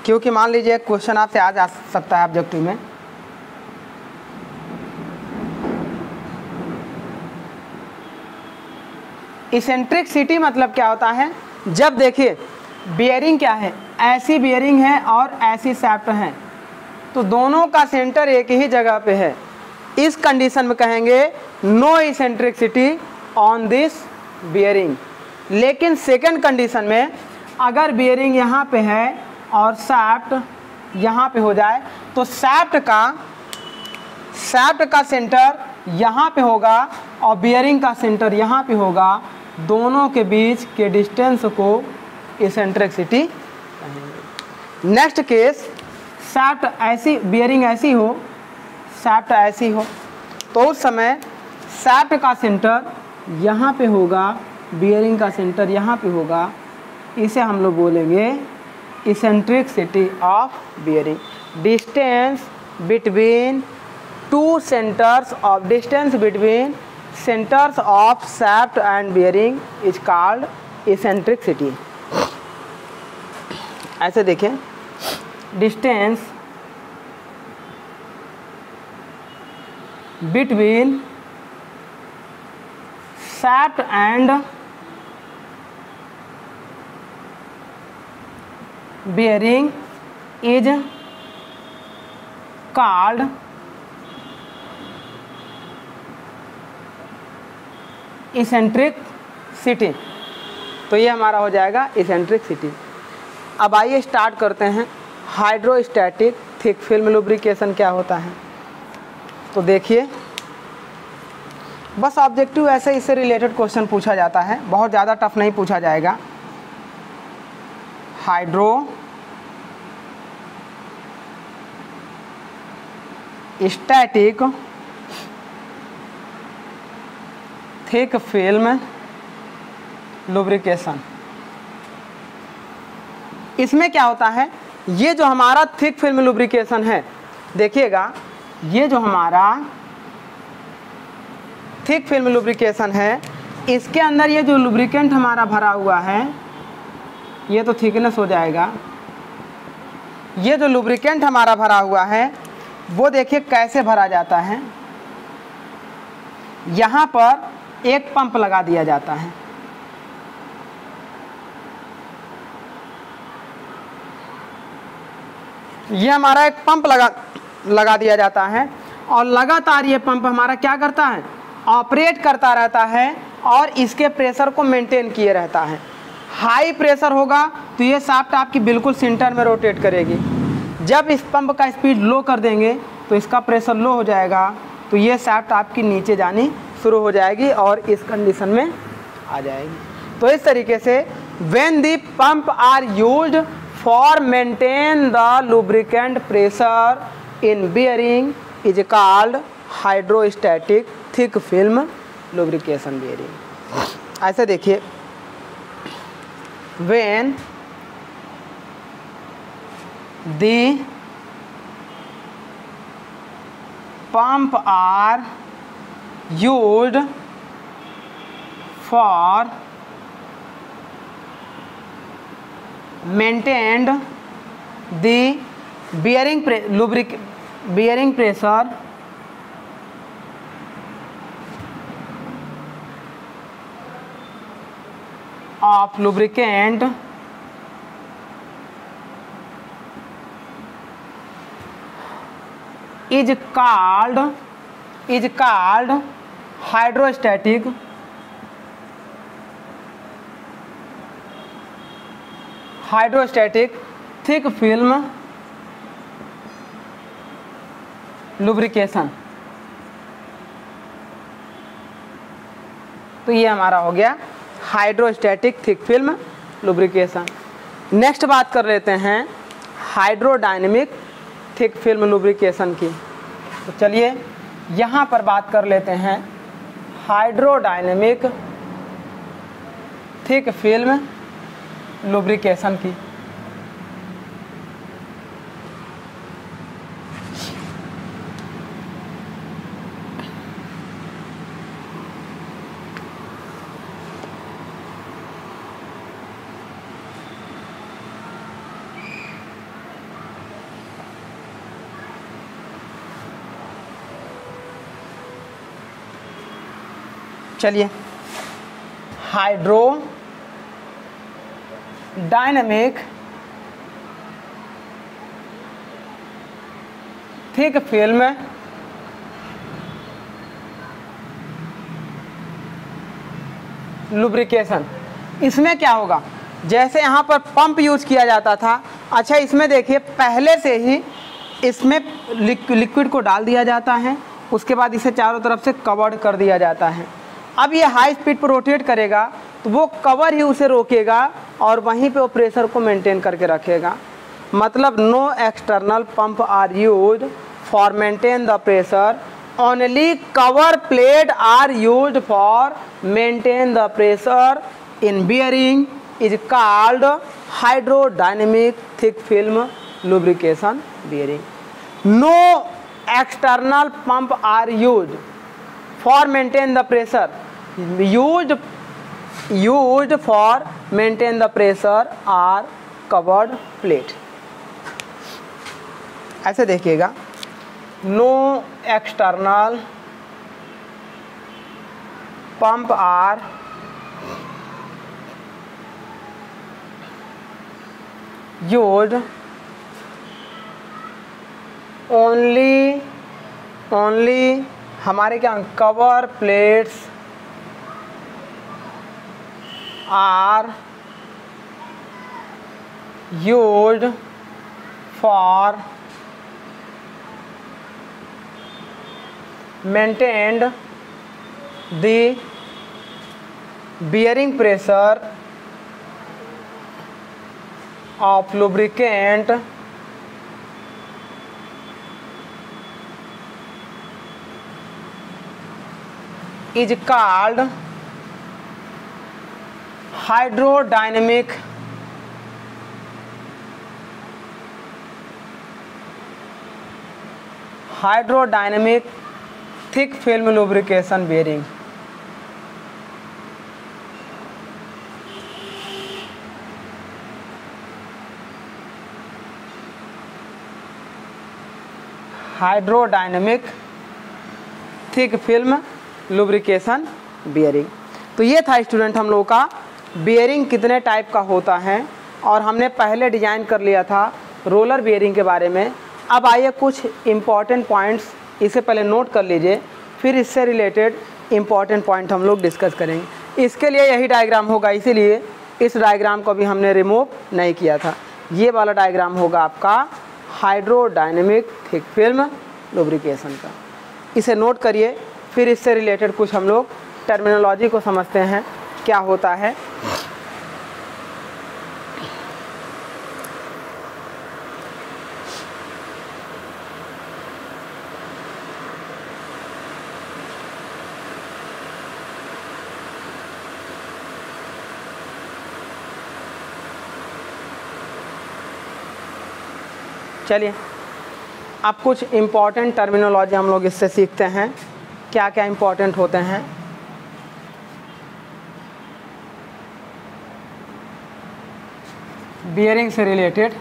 क्योंकि मान लीजिए क्वेश्चन आपसे आ जा सकता है ऑब्जेक्टिव में इसेंट्रिक सिटी मतलब क्या होता है जब देखिए बियरिंग क्या है ऐसी बियरिंग है और ऐसी सेफ्ट है तो दोनों का सेंटर एक ही जगह पे है इस कंडीशन में कहेंगे no city on this bearing लेकिन सेकेंड कंडीशन में अगर बियरिंग यहाँ पे है और सैप्ट यहाँ पे हो जाए तो सैप्ट का सैप्ट का सेंटर यहाँ पे होगा और बियरिंग का सेंटर यहाँ पे होगा दोनों के बीच के डिस्टेंस को इसेंट्रिक्सिटी नेक्स्ट केस सैप्ट ऐसी बियरिंग ऐसी हो सैप्ट ऐसी हो तो उस समय सैप्ट का सेंटर यहाँ पे होगा बियरिंग का सेंटर यहाँ पे होगा इसे हम लोग बोलेंगे eccentricity of bearing distance between two centres of distance between centres of shaft and bearing is called eccentricity ऐसे देखें distance between shaft and bearing is called eccentricity तो ये हमारा हो जाएगा इसेंट्रिक सिटी अब आइए स्टार्ट करते हैं हाइड्रोस्टैटिक थिक फिल्म लुब्रिकेशन क्या होता है तो देखिए बस ऑब्जेक्टिव ऐसे इससे रिलेटेड क्वेश्चन पूछा जाता है बहुत ज़्यादा टफ नहीं पूछा जाएगा hydrostatic thick film lubrication इसमें क्या होता है ये जो हमारा थिक फिल्म लुब्रिकेशन है देखिएगा ये जो हमारा थिक फिल्म लुब्रिकेशन है इसके अंदर ये जो लुब्रिकेंट हमारा भरा हुआ है ये तो थिकनेस हो जाएगा ये जो लुब्रिकेंट हमारा भरा हुआ है वो देखिए कैसे भरा जाता है यहाँ पर एक पंप लगा दिया जाता है ये हमारा एक पंप लगा लगा दिया जाता है और लगातार ये पंप हमारा क्या करता है ऑपरेट करता रहता है और इसके प्रेशर को मेंटेन किए रहता है हाई प्रेशर होगा तो ये साफ्ट आपकी बिल्कुल सेंटर में रोटेट करेगी जब इस पंप का स्पीड लो कर देंगे तो इसका प्रेशर लो हो जाएगा तो ये साफ्ट आपकी नीचे जानी शुरू हो जाएगी और इस कंडीशन में आ जाएगी तो इस तरीके से when the pump are use for maintain the lubricant pressure in bearing is called hydrostatic thick film lubrication bearing ऐसे देखिए when the pump are used for maintained the bearing pre lubric bearing pressure of lubricant is called is called hydrostatic hydrostatic thick film lubrication तो ये हमारा हो गया hydrostatic thick film lubrication next बात कर लेते हैं हाइड्रोडाइनमिक थिक फिल्म लुब्रिकेशन की तो चलिए यहाँ पर बात कर लेते हैं हाइड्रोडाइनमिक थिक फिल्म लुब्रिकेशन की चलिए hydrodynamic thick film lubrication इसमें क्या होगा जैसे यहाँ पर पंप यूज किया जाता था अच्छा इसमें देखिए पहले से ही इसमें लिक्विड को डाल दिया जाता है उसके बाद इसे चारों तरफ से कवर्ड कर दिया जाता है अब ये हाई स्पीड पर रोटेट करेगा तो वो कवर ही उसे रोकेगा और वहीं पे वो प्रेशर को मेंटेन करके रखेगा मतलब no external pump are use for maintain the pressure only cover plate are use for maintain the pressure in bearing is called hydrodynamic thick film lubrication bearing no external pump are use for maintain the pressure use use for maintain the pressure are covered plate ऐसे देखिएगा no external pump are use only only हमारे क्या cover plates are use for maintained the bearing pressure of lubricant is called hydrodynamic hydrodynamic thick film lubrication bearing hydrodynamic thick film lubrication bearing तो ये था student हम लोगों का bearing कितने type का होता है और हमने पहले डिजाइन कर लिया था रोलर बियरिंग के बारे में अब आइए कुछ इम्पॉर्टेंट पॉइंट्स इसे पहले नोट कर लीजिए फिर इससे रिलेटेड इम्पॉर्टेंट पॉइंट हम लोग डिस्कस करेंगे इसके लिए यही डायग्राम होगा इसीलिए इस डायग्राम को भी हमने रिमूव नहीं किया था ये वाला डायग्राम होगा आपका हाइड्रोडाइनमिक थिक फिल्म लुब्रिकेशन का इसे नोट करिए फिर इससे रिलेटेड कुछ हम लोग टर्मिनोलॉजी को समझते हैं क्या होता है चलिए अब कुछ इम्पॉर्टेंट टर्मिनोलॉजी हम लोग इससे सीखते हैं क्या क्या इम्पोर्टेंट होते हैं बियरिंग से रिलेटेड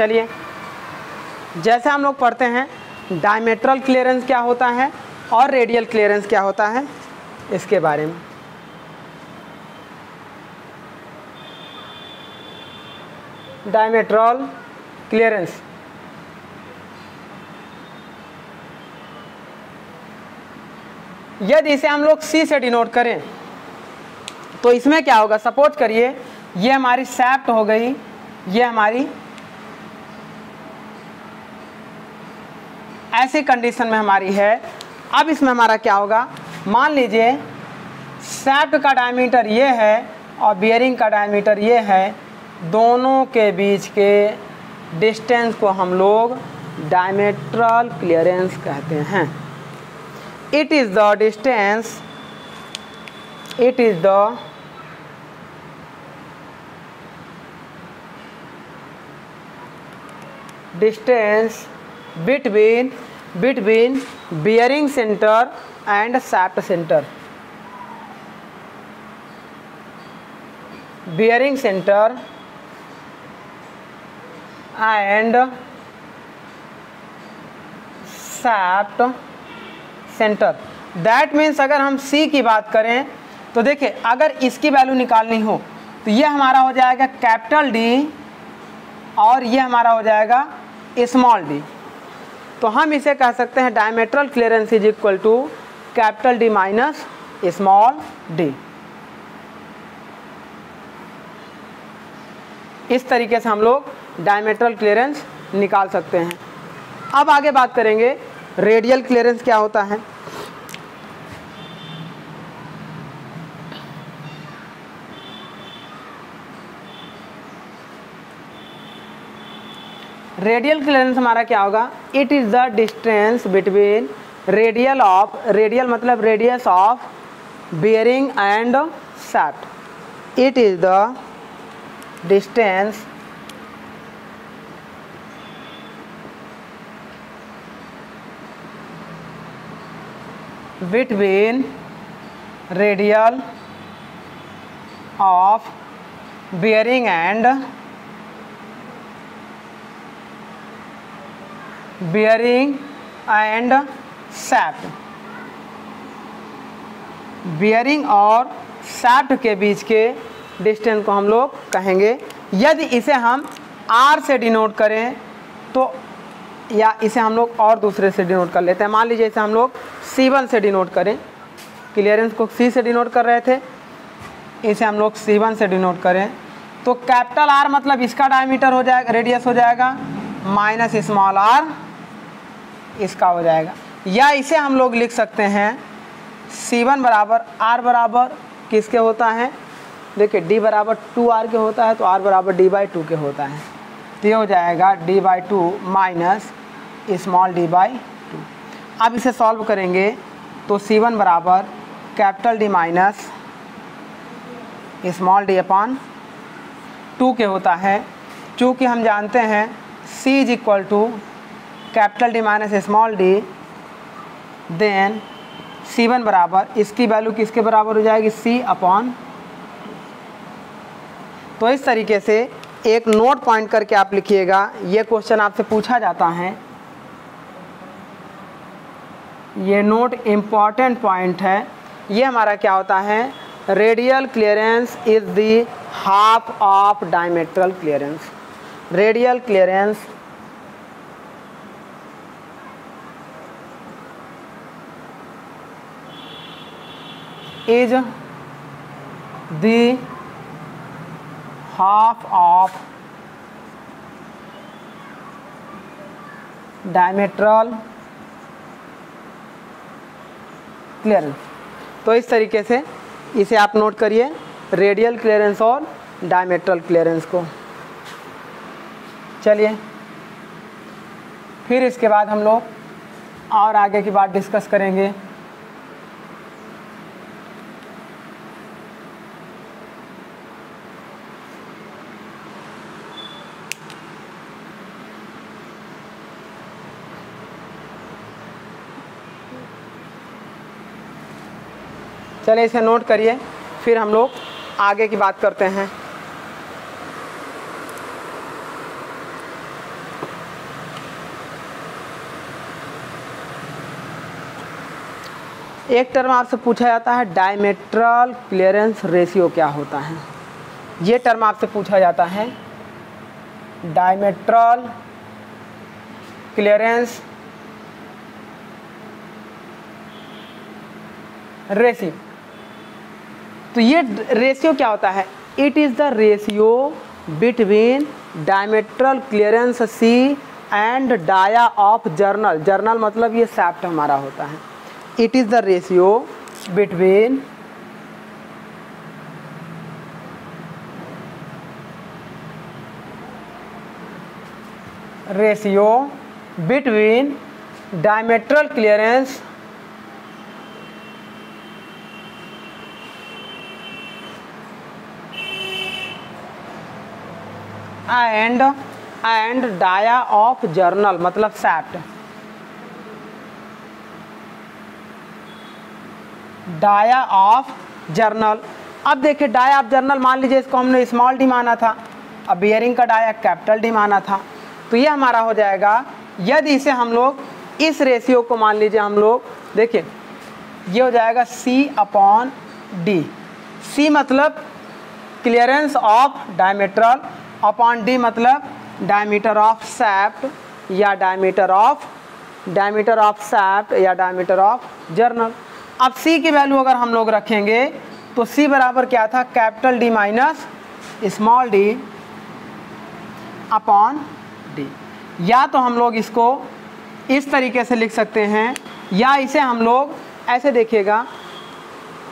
चलिए जैसे हम लोग पढ़ते हैं डायमेट्रल क्लियरेंस क्या होता है और रेडियल क्लियरेंस क्या होता है इसके बारे में डायमेट्रल क्लियरेंस यदि इसे हम लोग सी से डिनोट करें तो इसमें क्या होगा सपोज करिए ये हमारी सेप्ट हो गई ये हमारी ऐसे कंडीशन में हमारी है अब इसमें हमारा क्या होगा मान लीजिए सेफ्ट का डायमीटर ये है और बियरिंग का डायमीटर ये है दोनों के बीच के डिस्टेंस को हम लोग डायमेट्रल क्लियरेंस कहते हैं it is the distance it is the distance between between bearing center and shaft center bearing center and shaft center that means अगर हम सी की बात करें तो देखिए अगर इसकी वैल्यू निकालनी हो तो ये हमारा हो जाएगा कैपिटल डी और ये हमारा हो जाएगा स्मॉल डी तो हम इसे कह सकते हैं diametral clearance is equal to capital D minus small D इस तरीके से हम लोग डायमेट्रल क्लियरेंस निकाल सकते हैं अब आगे बात करेंगे रेडियल क्लियरेंस क्या होता है रेडियल क्लियरेंस हमारा क्या होगा it is the distance between radial of radial मतलब radius of bearing and shaft it is the distance between radial of bearing and bearing and shaft bearing और shaft के बीच के डिस्टेंस को हम लोग कहेंगे यदि इसे हम आर से डिनोट करें तो या इसे हम लोग और दूसरे से डिनोट कर लेते हैं मान लीजिए इसे हम लोग सी वन से डिनोट करें क्लियरेंस को सी से डिनोट कर रहे थे इसे हम लोग सी वन से डिनोट करें तो कैपिटल आर मतलब इसका डायमीटर हो जाएगा रेडियस हो जाएगा माइनस स्मॉल आर इसका हो जाएगा या इसे हम लोग लिख सकते हैं सी वन बराबर आर बराबर किसके होता है देखिए डी बराबर टू आर के होता है तो आर बराबर डी बाई टू के होता है तो ये हो जाएगा D by two minus small D by two अब इसे सॉल्व करेंगे तो सी वन बराबर capital D minus small D upon two के होता है चूँकि हम जानते हैं C is equal to capital D minus small D then C one बराबर इसकी वैल्यू किसके बराबर हो जाएगी सी अपॉन तो इस तरीके से एक नोट पॉइंट करके आप लिखिएगा ये क्वेश्चन आपसे पूछा जाता है ये नोट इम्पॉर्टेंट पॉइंट है ये हमारा क्या होता है radial clearance is the half of diametral clearance radial clearance is the half of diametral clear तो इस तरीके से इसे आप नोट करिए रेडियल क्लियरेंस और डायमेट्रल क्लियरेंस को चलिए फिर इसके बाद हम लोग और आगे की बात डिस्कस करेंगे चले इसे नोट करिए फिर हम लोग आगे की बात करते हैं एक टर्म आपसे पूछा जाता है डायमेट्रल क्लियरेंस रेशियो क्या होता है ये टर्म आपसे पूछा जाता है डायमेट्रल क्लियरेंस रेशियो तो ये रेशियो क्या होता है it is the ratio between diametral clearance C and dia of journal journal मतलब ये सेफ्ट हमारा होता है it is the ratio between ratio between diametral clearance and and dia of journal मतलब सैप्ट डाया ऑफ जर्नल अब देखिए dia of journal मान लीजिए इसको हमने स्मॉल डी माना था अब बियरिंग का डाया कैपिटल डी माना था तो ये हमारा हो जाएगा यदि इसे हम लोग इस रेशियो को मान लीजिए हम लोग देखिए ये हो जाएगा सी अपॉन डी सी मतलब clearance of diametral upon D मतलब डायमीटर ऑफ सैप्ट या diameter of diameter of shaft या डायमीटर ऑफ जर्नल अब सी की वैल्यू अगर हम लोग रखेंगे तो सी बराबर क्या था capital D minus small D upon D या तो हम लोग इसको इस तरीके से लिख सकते हैं या इसे हम लोग ऐसे देखिएगा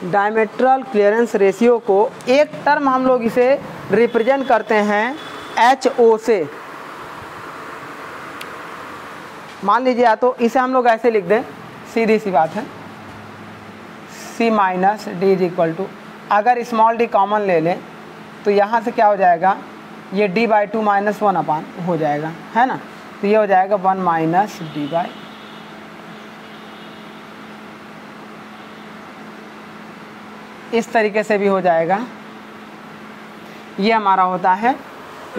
डायमेट्रल क्लियरेंस रेशियो को एक टर्म हम लोग इसे रिप्रेजेंट करते हैं एच ओ से मान लीजिए या तो इसे हम लोग ऐसे लिख दें सीधी सी बात है C minus D is equal to अगर स्मॉल डी कॉमन ले लें तो यहाँ से क्या हो जाएगा ये D by two minus one upon हो जाएगा है ना तो ये हो जाएगा वन माइनस डी बाई इस तरीके से भी हो जाएगा ये हमारा होता है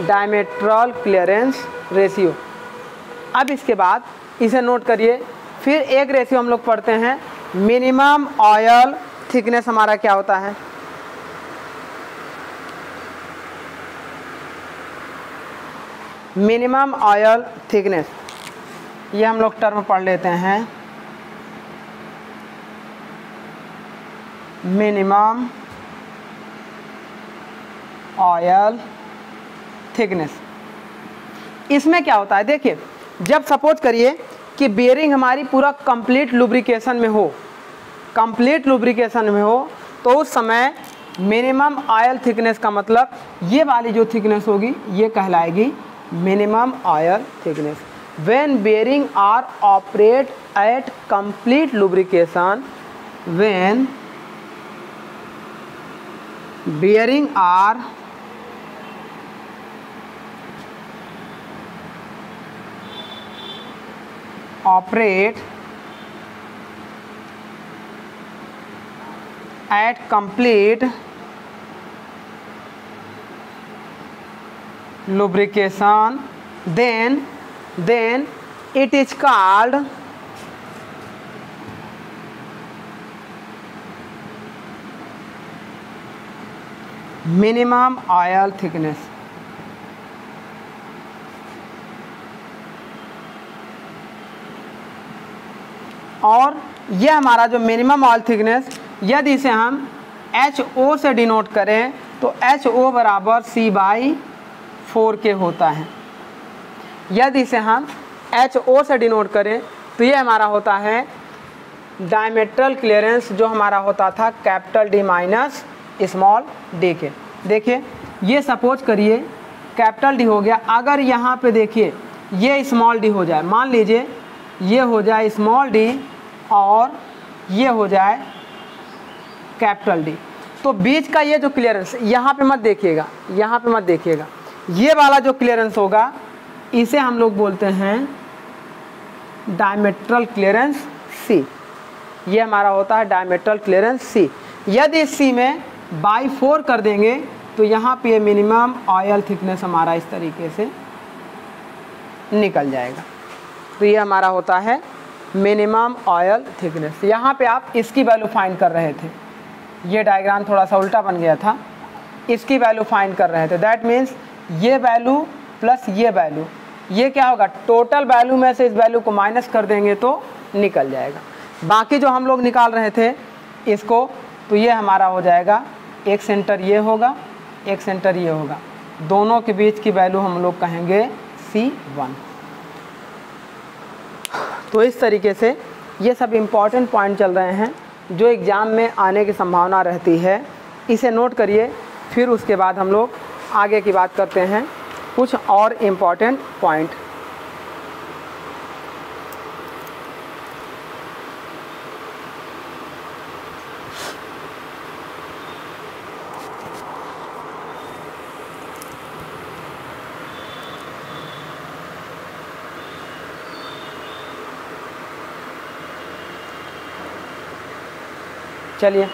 डायमेट्रॉल क्लियरेंस रेशियो अब इसके बाद इसे नोट करिए फिर एक रेशियो हम लोग पढ़ते हैं मिनिमम ऑयल थिकनेस हमारा क्या होता है मिनिमम ऑयल थिकनेस ये हम लोग टर्म पढ़ लेते हैं मिनिमम ऑयल थिकनेस इसमें क्या होता है देखिए जब सपोज करिए कि बेयरिंग हमारी पूरा कंप्लीट लुब्रिकेशन में हो कंप्लीट लुब्रिकेशन में हो तो उस समय मिनिमम ऑयल थिकनेस का मतलब ये वाली जो थिकनेस होगी ये कहलाएगी minimum oil thickness when bearing are operate at complete lubrication when bearing are operate at complete lubrication then then it is called minimum oil thickness और यह हमारा जो मिनिमम ऑयल थिकनेस यदि इसे हम एच ओ से डिनोट करें तो एच ओ बराबर सी बाई फोर के होता है यदि इसे हम एच ओ से डिनोट करें तो यह हमारा होता है डायमेट्रल क्लियरेंस जो हमारा होता था capital D minus small D के देखिए ये सपोज करिए कैपिटल डी हो गया अगर यहाँ पे देखिए ये स्मॉल डी हो जाए मान लीजिए ये हो जाए स्मॉल डी और ये हो जाए कैपिटल डी तो बीच का ये जो क्लियरेंस यहाँ पे मत देखिएगा यहाँ पे मत देखिएगा ये वाला जो क्लियरेंस होगा इसे हम लोग बोलते हैं डायमेट्रल क्लियरेंस सी ये हमारा होता है डायमेट्रल क्लियरेंस सी यदि सी में बाई फोर कर देंगे तो यहाँ पे मिनिमम ऑयल थिकनेस हमारा इस तरीके से निकल जाएगा तो ये हमारा होता है मिनिमम ऑयल थिकनेस यहाँ पे आप इसकी वैल्यू फाइंड कर रहे थे ये डायग्राम थोड़ा सा उल्टा बन गया था इसकी वैल्यू फाइंड कर रहे थे दैट मीन्स ये वैल्यू प्लस ये वैल्यू ये क्या होगा टोटल वैल्यू में से इस वैल्यू को माइनस कर देंगे तो निकल जाएगा बाकी जो हम लोग निकाल रहे थे इसको तो ये हमारा हो जाएगा एक सेंटर ये होगा एक सेंटर ये होगा दोनों के बीच की वैल्यू हम लोग कहेंगे सी वन तो इस तरीके से ये सब इम्पॉर्टेंट पॉइंट चल रहे हैं जो एग्ज़ाम में आने की संभावना रहती है इसे नोट करिए फिर उसके बाद हम लोग आगे की बात करते हैं कुछ और इम्पॉर्टेंट पॉइंट चलिए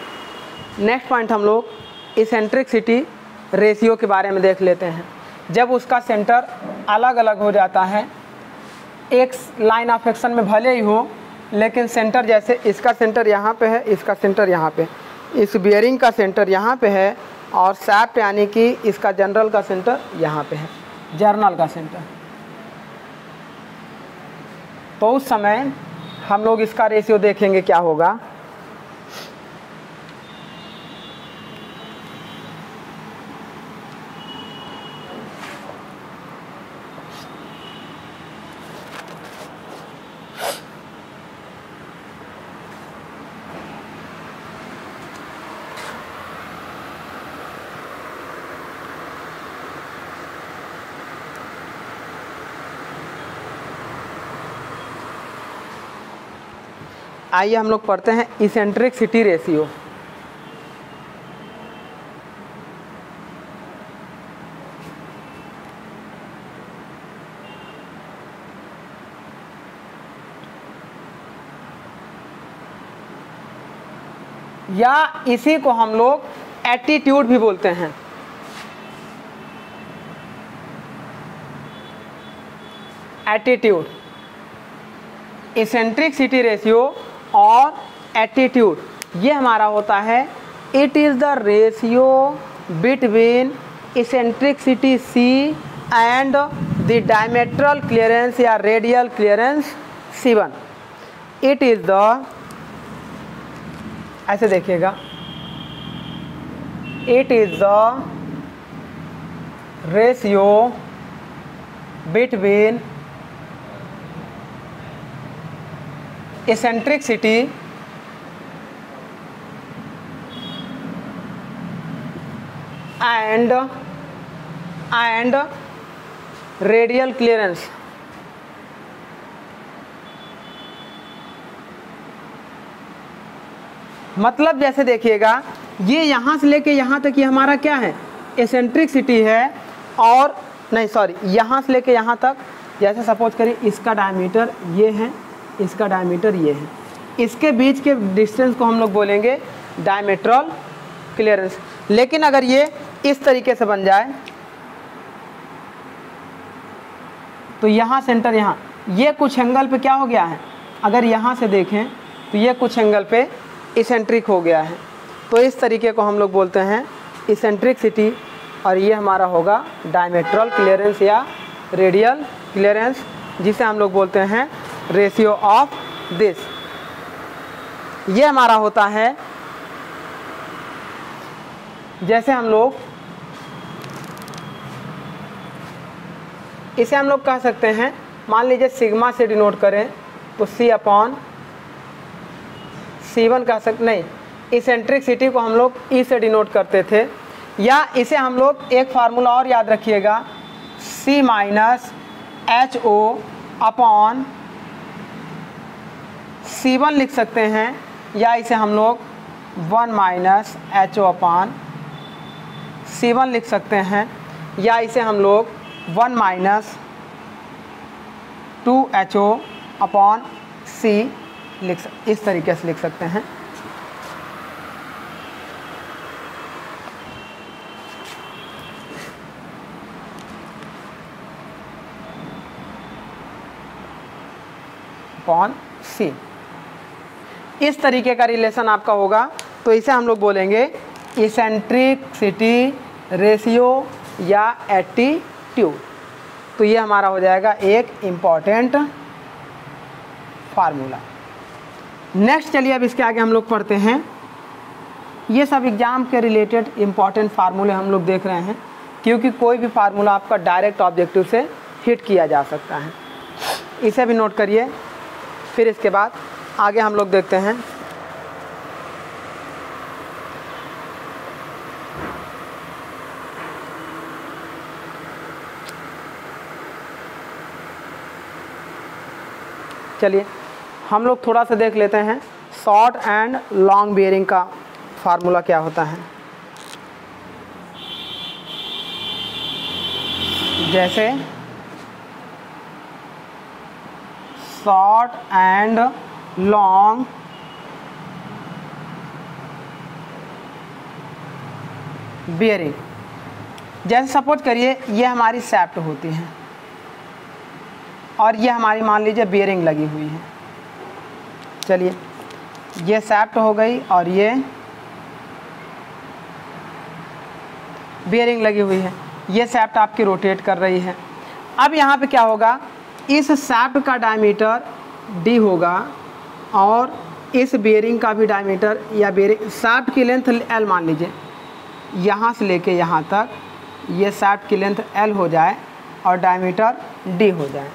नेक्स्ट पॉइंट हम लोग इसेंट्रिकसिटी रेशियो के बारे में देख लेते हैं जब उसका सेंटर अलग अलग हो जाता है एक लाइन ऑफ एक्शन में भले ही हो लेकिन सेंटर जैसे इसका सेंटर यहाँ पे है इसका सेंटर यहाँ पे इस बियरिंग का सेंटर यहाँ पे है और सैप यानी कि इसका जनरल का सेंटर यहाँ पे है जर्नल का सेंटर तो उस समय हम लोग इसका रेशियो देखेंगे क्या होगा आइए हम लोग पढ़ते हैं इसेंट्रिक सिटी रेशियो या इसी को हम लोग एटीट्यूड भी बोलते हैं एटीट्यूड इसेंट्रिक सिटी रेशियो और एटीट्यूड ये हमारा होता है it is the ratio between eccentricity C and the diametral clearance या radial clearance C one it is the ऐसे देखिएगा it is the ratio between eccentricity and and radial clearance मतलब जैसे देखिएगा ये यहाँ से लेके यहाँ तक ये यह हमारा क्या है एसेंट्रिक सिटी है और नहीं सॉरी यहाँ से लेके यहाँ तक जैसे सपोज करिए इसका डायमीटर ये है इसका डायमीटर ये है इसके बीच के डिस्टेंस को हम लोग बोलेंगे डायमेट्रल क्लियरेंस लेकिन अगर ये इस तरीके से बन जाए तो यहाँ सेंटर यहाँ ये कुछ एंगल पे क्या हो गया है अगर यहाँ से देखें तो ये कुछ एंगल पे इसेंट्रिक हो गया है तो इस तरीके को हम लोग बोलते हैं इसेंट्रिक सिटी और ये हमारा होगा डायमेट्रल क्लियरेंस या रेडियल क्लियरेंस जिसे हम लोग बोलते हैं रेशियो ऑफ दिस ये हमारा होता है जैसे हम लोग इसे हम लोग कह सकते हैं मान लीजिए सिग्मा से डिनोट करें तो सी अपॉन सी वन कह सकते नहीं इसेंट्रिकसिटी को हम लोग ई e से डिनोट करते थे या इसे हम लोग एक फार्मूला और याद रखिएगा C minus H O upon C one लिख सकते हैं या इसे हम लोग one minus H O upon C one लिख सकते हैं या इसे हम लोग one minus two H O upon C लिख सक इस तरीके से लिख सकते हैं अपॉन सी इस तरीके का रिलेशन आपका होगा तो इसे हम लोग बोलेंगे इसेंट्रिकसिटी रेशियो या एटीट्यूड तो ये हमारा हो जाएगा एक इम्पॉर्टेंट फार्मूला नेक्स्ट चलिए अब इसके आगे हम लोग पढ़ते हैं ये सब एग्ज़ाम के रिलेटेड इम्पॉर्टेंट फार्मूले हम लोग देख रहे हैं क्योंकि कोई भी फार्मूला आपका डायरेक्ट ऑब्जेक्टिव से हिट किया जा सकता है इसे भी नोट करिए फिर इसके बाद आगे हम लोग देखते हैं चलिए हम लोग थोड़ा सा देख लेते हैं शॉर्ट एंड लॉन्ग बियरिंग का फार्मूला क्या होता है जैसे शॉर्ट एंड long बियरिंग जैसे सपोज करिए ये हमारी सेप्ट होती है और ये हमारी मान लीजिए बियरिंग लगी हुई है चलिए ये सेप्ट हो गई और ये बियरिंग लगी हुई है ये सेप्ट आपकी रोटेट कर रही है अब यहाँ पे क्या होगा इस सेप्ट का डायमीटर डी होगा और इस बेयरिंग का भी डायमीटर या बेरिंग शाफ्ट की लेंथ एल मान लीजिए यहाँ से लेके यहाँ तक ये शाफ्ट की लेंथ एल हो जाए और डायमीटर डी हो जाए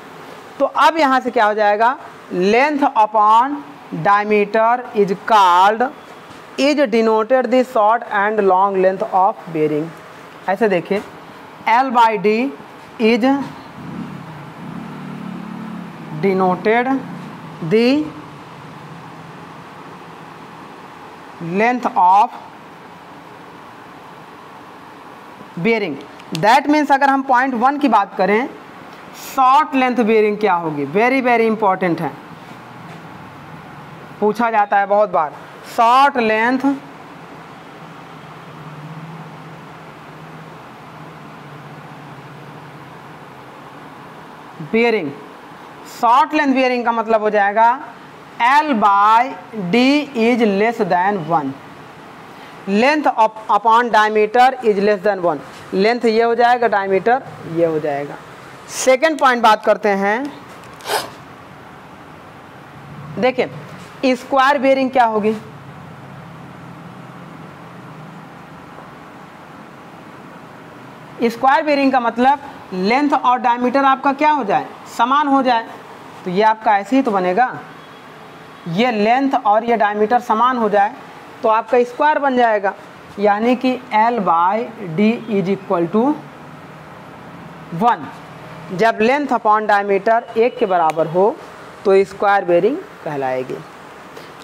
तो अब यहाँ से क्या हो जाएगा length upon diameter is called is denoted the short and long length of bearing ऐसे देखिए L by D is denoted the length of bearing that means अगर हम पॉइंट वन की बात करें शॉर्ट लेंथ बेरिंग क्या होगी वेरी वेरी इंपॉर्टेंट है पूछा जाता है बहुत बार short length bearing short length bearing का मतलब हो जाएगा L by D is less than one length upon diameter is less than one length ये हो जाएगा डायमीटर ये हो जाएगा सेकेंड पॉइंट बात करते हैं देखिए स्क्वायर बेरिंग क्या होगी स्क्वायर बेरिंग का मतलब लेंथ और डायमीटर आपका क्या हो जाए समान हो जाए तो ये आपका ऐसे ही तो बनेगा ये लेंथ और ये डायमीटर समान हो जाए तो आपका स्क्वायर बन जाएगा यानी कि L by D is equal to one जब लेंथ अपॉन डायमीटर एक के बराबर हो तो स्क्वायर बेरिंग कहलाएगी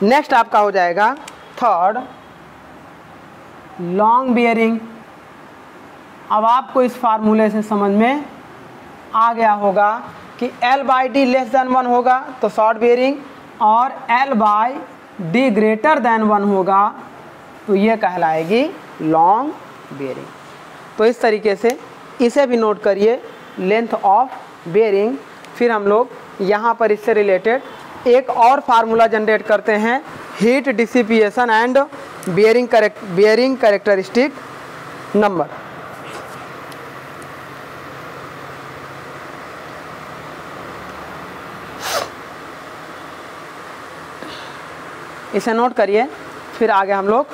नेक्स्ट आपका हो जाएगा थर्ड लॉन्ग बियरिंग अब आपको इस फार्मूले से समझ में आ गया होगा कि L by D less than one होगा तो शॉर्ट बियरिंग और L by D greater than one होगा तो ये कहलाएगी लॉन्ग बेरिंग तो इस तरीके से इसे भी नोट करिए लेंथ ऑफ बेरिंग फिर हम लोग यहाँ पर इससे रिलेटेड एक और फार्मूला जनरेट करते हैं heat dissipation and bearing correct bearing characteristic number इसे नोट करिए फिर आगे हम लोग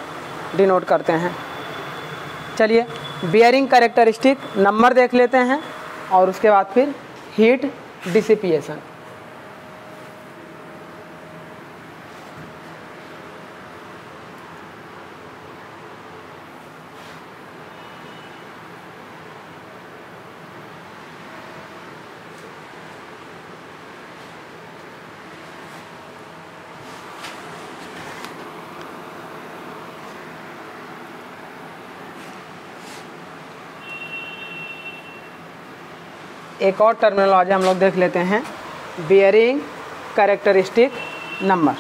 डिनोट करते हैं चलिए बियरिंग करेक्टरिस्टिक नंबर देख लेते हैं और उसके बाद फिर हीट डिसिपिएशन एक और टर्मिनोलॉजी हम लोग देख लेते हैं बियरिंग करेक्टरिस्टिक नंबर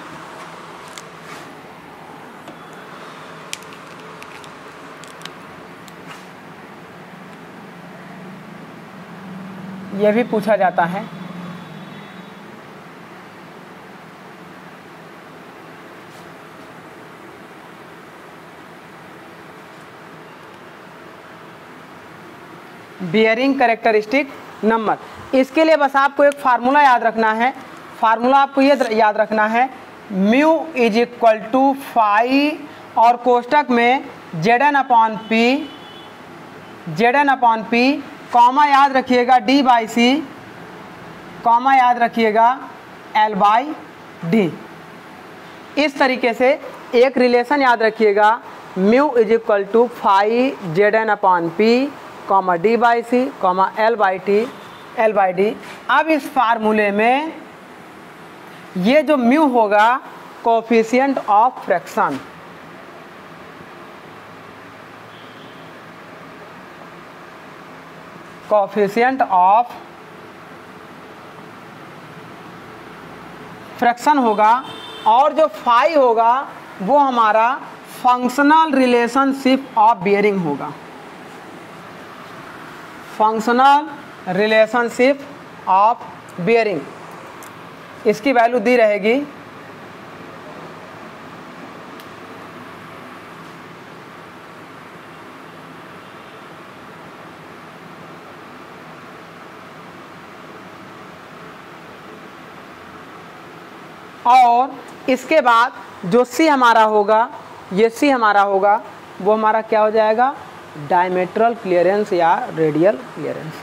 यह भी पूछा जाता है बियरिंग करेक्टरिस्टिक नंबर इसके लिए बस आपको एक फार्मूला याद रखना है फार्मूला आपको ये याद रखना है mu is equal to phi और कोष्टक में Z N upon P Z N upon P comma याद रखिएगा डी बाई सी कॉमा याद रखिएगा एल बाई डी इस तरीके से एक रिलेशन याद रखिएगा mu is equal to five Z N upon P comma D by C comma L by T L by D अब इस फार्मूले में ये जो म्यू होगा coefficient of fraction coefficient of fraction होगा और जो फाई होगा वो हमारा फंक्शनल रिलेशनशिप ऑफ बियरिंग होगा फंक्शनल रिलेशनशिप ऑफ बियरिंग इसकी वैल्यू दी रहेगी और इसके बाद जो सी हमारा होगा ये सी हमारा होगा वो हमारा क्या हो जाएगा डायमेट्रल क्लियरेंस या रेडियल क्लियरेंस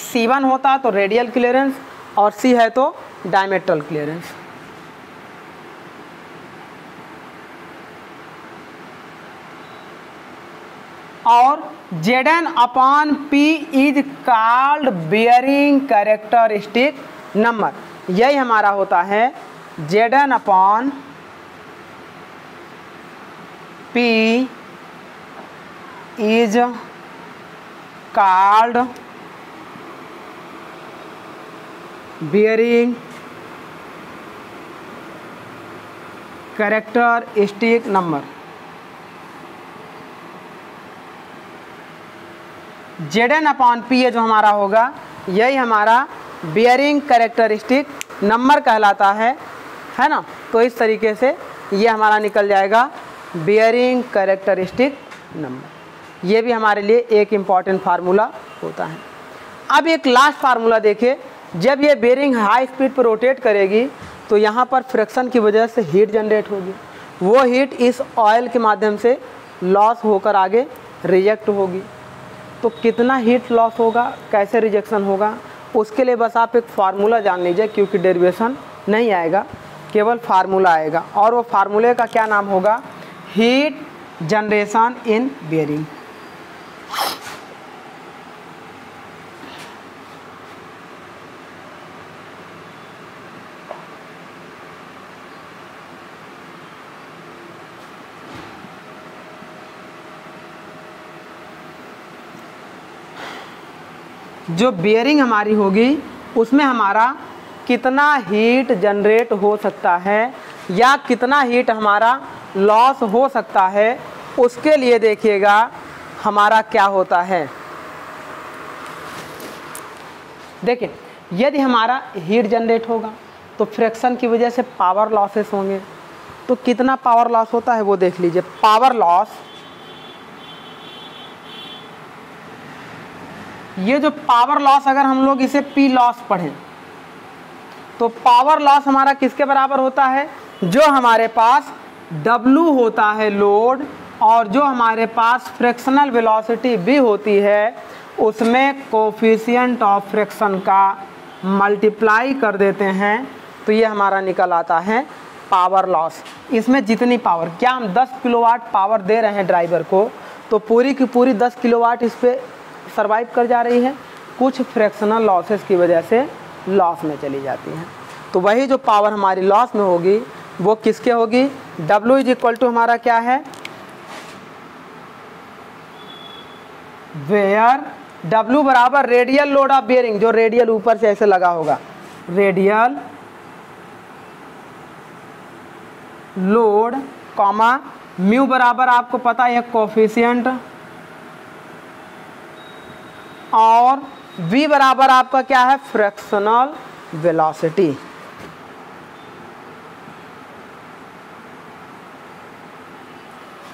सी वन होता तो रेडियल क्लियरेंस और सी है तो डायमेट्रल क्लियरेंस और Z N upon P is called bearing characteristic number यही हमारा होता है Z N upon P is called bearing characteristic number Z N upon P a जो हमारा होगा यही हमारा बियरिंग करेक्टरिस्टिक नंबर कहलाता है है ना तो इस तरीके से ये हमारा निकल जाएगा बियरिंग करेक्टरिस्टिक नंबर ये भी हमारे लिए एक इम्पॉर्टेंट फार्मूला होता है अब एक लास्ट फार्मूला देखिए जब ये बेरिंग हाई स्पीड पर रोटेट करेगी तो यहाँ पर फ्रिक्शन की वजह से हीट जनरेट होगी वो हीट इस ऑयल के माध्यम से लॉस होकर आगे रिजेक्ट होगी तो कितना हीट लॉस होगा कैसे रिजेक्शन होगा उसके लिए बस आप एक फार्मूला जान लीजिए क्योंकि डेरिवेशन नहीं आएगा केवल फार्मूला आएगा और वो फार्मूले का क्या नाम होगा हीट जनरेशन इन बियरिंग जो बियरिंग हमारी होगी उसमें हमारा कितना हीट जनरेट हो सकता है या कितना हीट हमारा लॉस हो सकता है उसके लिए देखिएगा हमारा क्या होता है देखिए यदि हमारा हीट जनरेट होगा तो फ्रैक्शन की वजह से पावर लॉसेस होंगे तो कितना पावर लॉस होता है वो देख लीजिए पावर लॉस ये जो पावर लॉस अगर हम लोग इसे पी लॉस पढ़ें तो पावर लॉस हमारा किसके बराबर होता है जो हमारे पास W होता है लोड और जो हमारे पास फ्रैक्शनल वेलोसिटी भी होती है उसमें कोफिशियंट ऑफ फ्रैक्शन का मल्टीप्लाई कर देते हैं तो ये हमारा निकल आता है पावर लॉस इसमें जितनी पावर क्या हम 10 किलोवाट पावर दे रहे हैं ड्राइवर को तो पूरी की पूरी 10 किलोवाट इस पर सर्वाइव कर जा रही है कुछ फ्रैक्शनल लॉसेस की वजह से लॉस में चली जाती हैं तो वही जो पावर हमारी लॉस में होगी वो किसके होगी W इज इक्वल टू हमारा क्या है वेयर W बराबर रेडियल लोड ऑफ बेयरिंग जो रेडियल ऊपर से ऐसे लगा होगा रेडियल लोड कॉमा म्यू बराबर आपको पता है कोफिशियंट और v बराबर आपका क्या है फ्रैक्शनल वेलोसिटी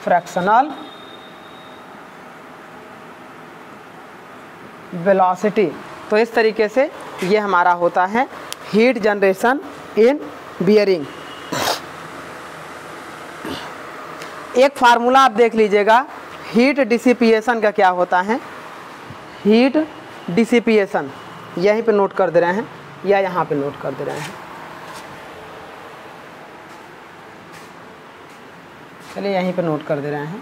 फ्रैक्शनल वेलोसिटी तो इस तरीके से ये हमारा होता है हीट जनरेशन इन बियरिंग एक फार्मूला आप देख लीजिएगा हीट डिसिपिएशन का क्या होता है हीट डिसिपिएशन यहीं पे नोट कर दे रहे हैं या यहाँ पे नोट कर दे रहे हैं चलिए यहीं पर नोट कर दे रहे हैं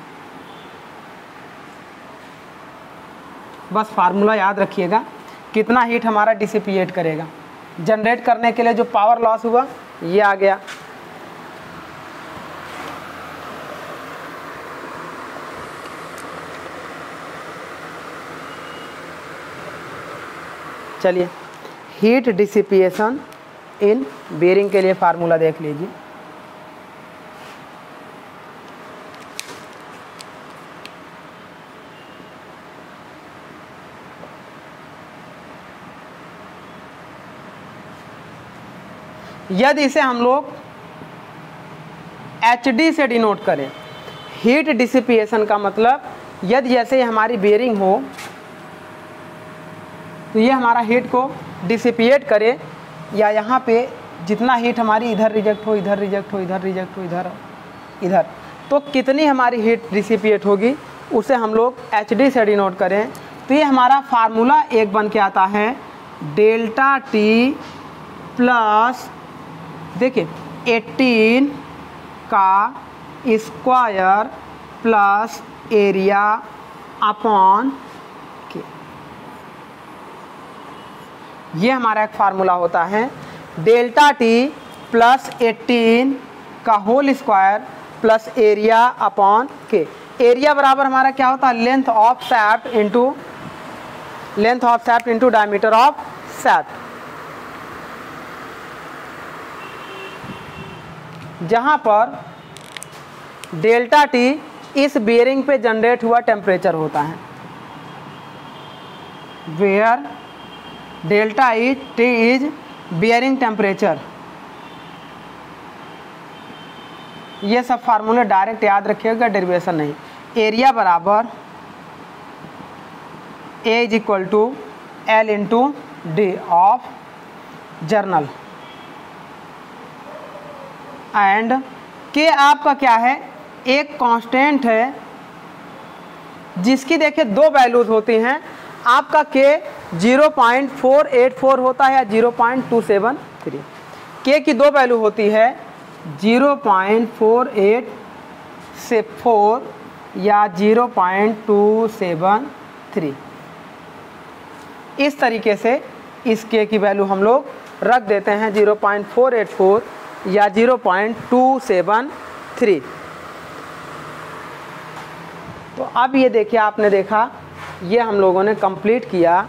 बस फार्मूला याद रखिएगा कितना हीट हमारा डिसिपिएट करेगा जनरेट करने के लिए जो पावर लॉस हुआ ये आ गया चलिए हीट डिसिपिएशन इन बेरिंग के लिए फार्मूला देख लीजिए यदि इसे हम लोग एच डी से डिनोट करें हीट डिसिपिएशन का मतलब यदि जैसे हमारी बेयरिंग हो तो ये हमारा हीट को डिसिपिएट करे या यहाँ पे जितना हीट हमारी इधर रिजेक्ट हो इधर रिजेक्ट हो इधर रिजेक्ट हो इधर इधर तो कितनी हमारी हीट डिसिपिएट होगी उसे हम लोग एच डी से डिनोट करें तो ये हमारा फार्मूला एक बन के आता है डेल्टा टी प्लस देखिए एटीन का square plus area upon K ये हमारा एक फार्मूला होता है डेल्टा टी प्लस एटीन का whole square plus area upon K area बराबर हमारा क्या होता है length of shaft into length of shaft into diameter of shaft जहाँ पर डेल्टा टी इस बियरिंग पे जनरेट हुआ टेम्परेचर होता है where delta E T is bearing temperature ये सब फार्मूले डायरेक्ट याद रखिएगा डेरिवेशन नहीं एरिया बराबर A is equal to L into D of journal and के आपका क्या है एक कांस्टेंट है जिसकी देखिए दो वैल्यूज़ होती हैं आपका के 0.484 होता है या 0.273 के की दो वैल्यू होती है 0.48 से 4 या 0.273 इस तरीके से इस के की वैल्यू हम लोग रख देते हैं 0.484 या zero point two seven three तो अब ये देखिए आपने देखा ये हम लोगों ने कंप्लीट किया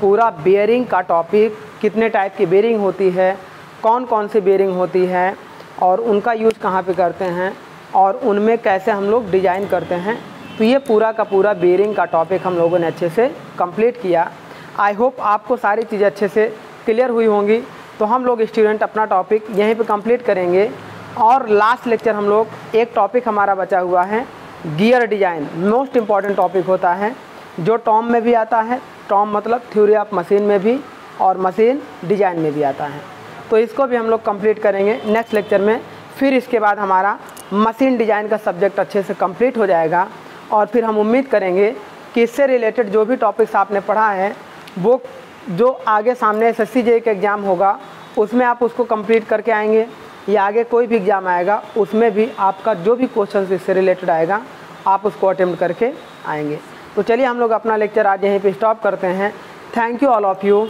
पूरा बेयरिंग का टॉपिक कितने टाइप की बेयरिंग होती है कौन कौन सी बेयरिंग होती है और उनका यूज कहाँ पे करते हैं और उनमें कैसे हम लोग डिज़ाइन करते हैं तो ये पूरा का पूरा बेयरिंग का टॉपिक हम लोगों ने अच्छे से कंप्लीट किया आई होप आपको सारी चीज़ें अच्छे से क्लियर हुई होंगी तो हम लोग स्टूडेंट अपना टॉपिक यहीं पे कंप्लीट करेंगे और लास्ट लेक्चर हम लोग एक टॉपिक हमारा बचा हुआ है gear design most important topic होता है जो टॉम में भी आता है टॉम मतलब थ्योरी ऑफ मशीन में भी और मशीन डिजाइन में भी आता है तो इसको भी हम लोग कम्प्लीट करेंगे नेक्स्ट लेक्चर में फिर इसके बाद हमारा मशीन डिजाइन का सब्जेक्ट अच्छे से कम्प्लीट हो जाएगा और फिर हम उम्मीद करेंगे कि इससे रिलेटेड जो भी टॉपिक्स आपने पढ़ा है वो जो आगे सामने एस एस एक एग्ज़ाम होगा उसमें आप उसको कंप्लीट करके आएंगे या आगे कोई भी एग्ज़ाम आएगा उसमें भी आपका जो भी क्वेश्चन इससे रिलेटेड आएगा आप उसको अटैम्प्ट करके आएंगे तो चलिए हम लोग अपना लेक्चर आज यहीं पे स्टॉप करते हैं thank you all of you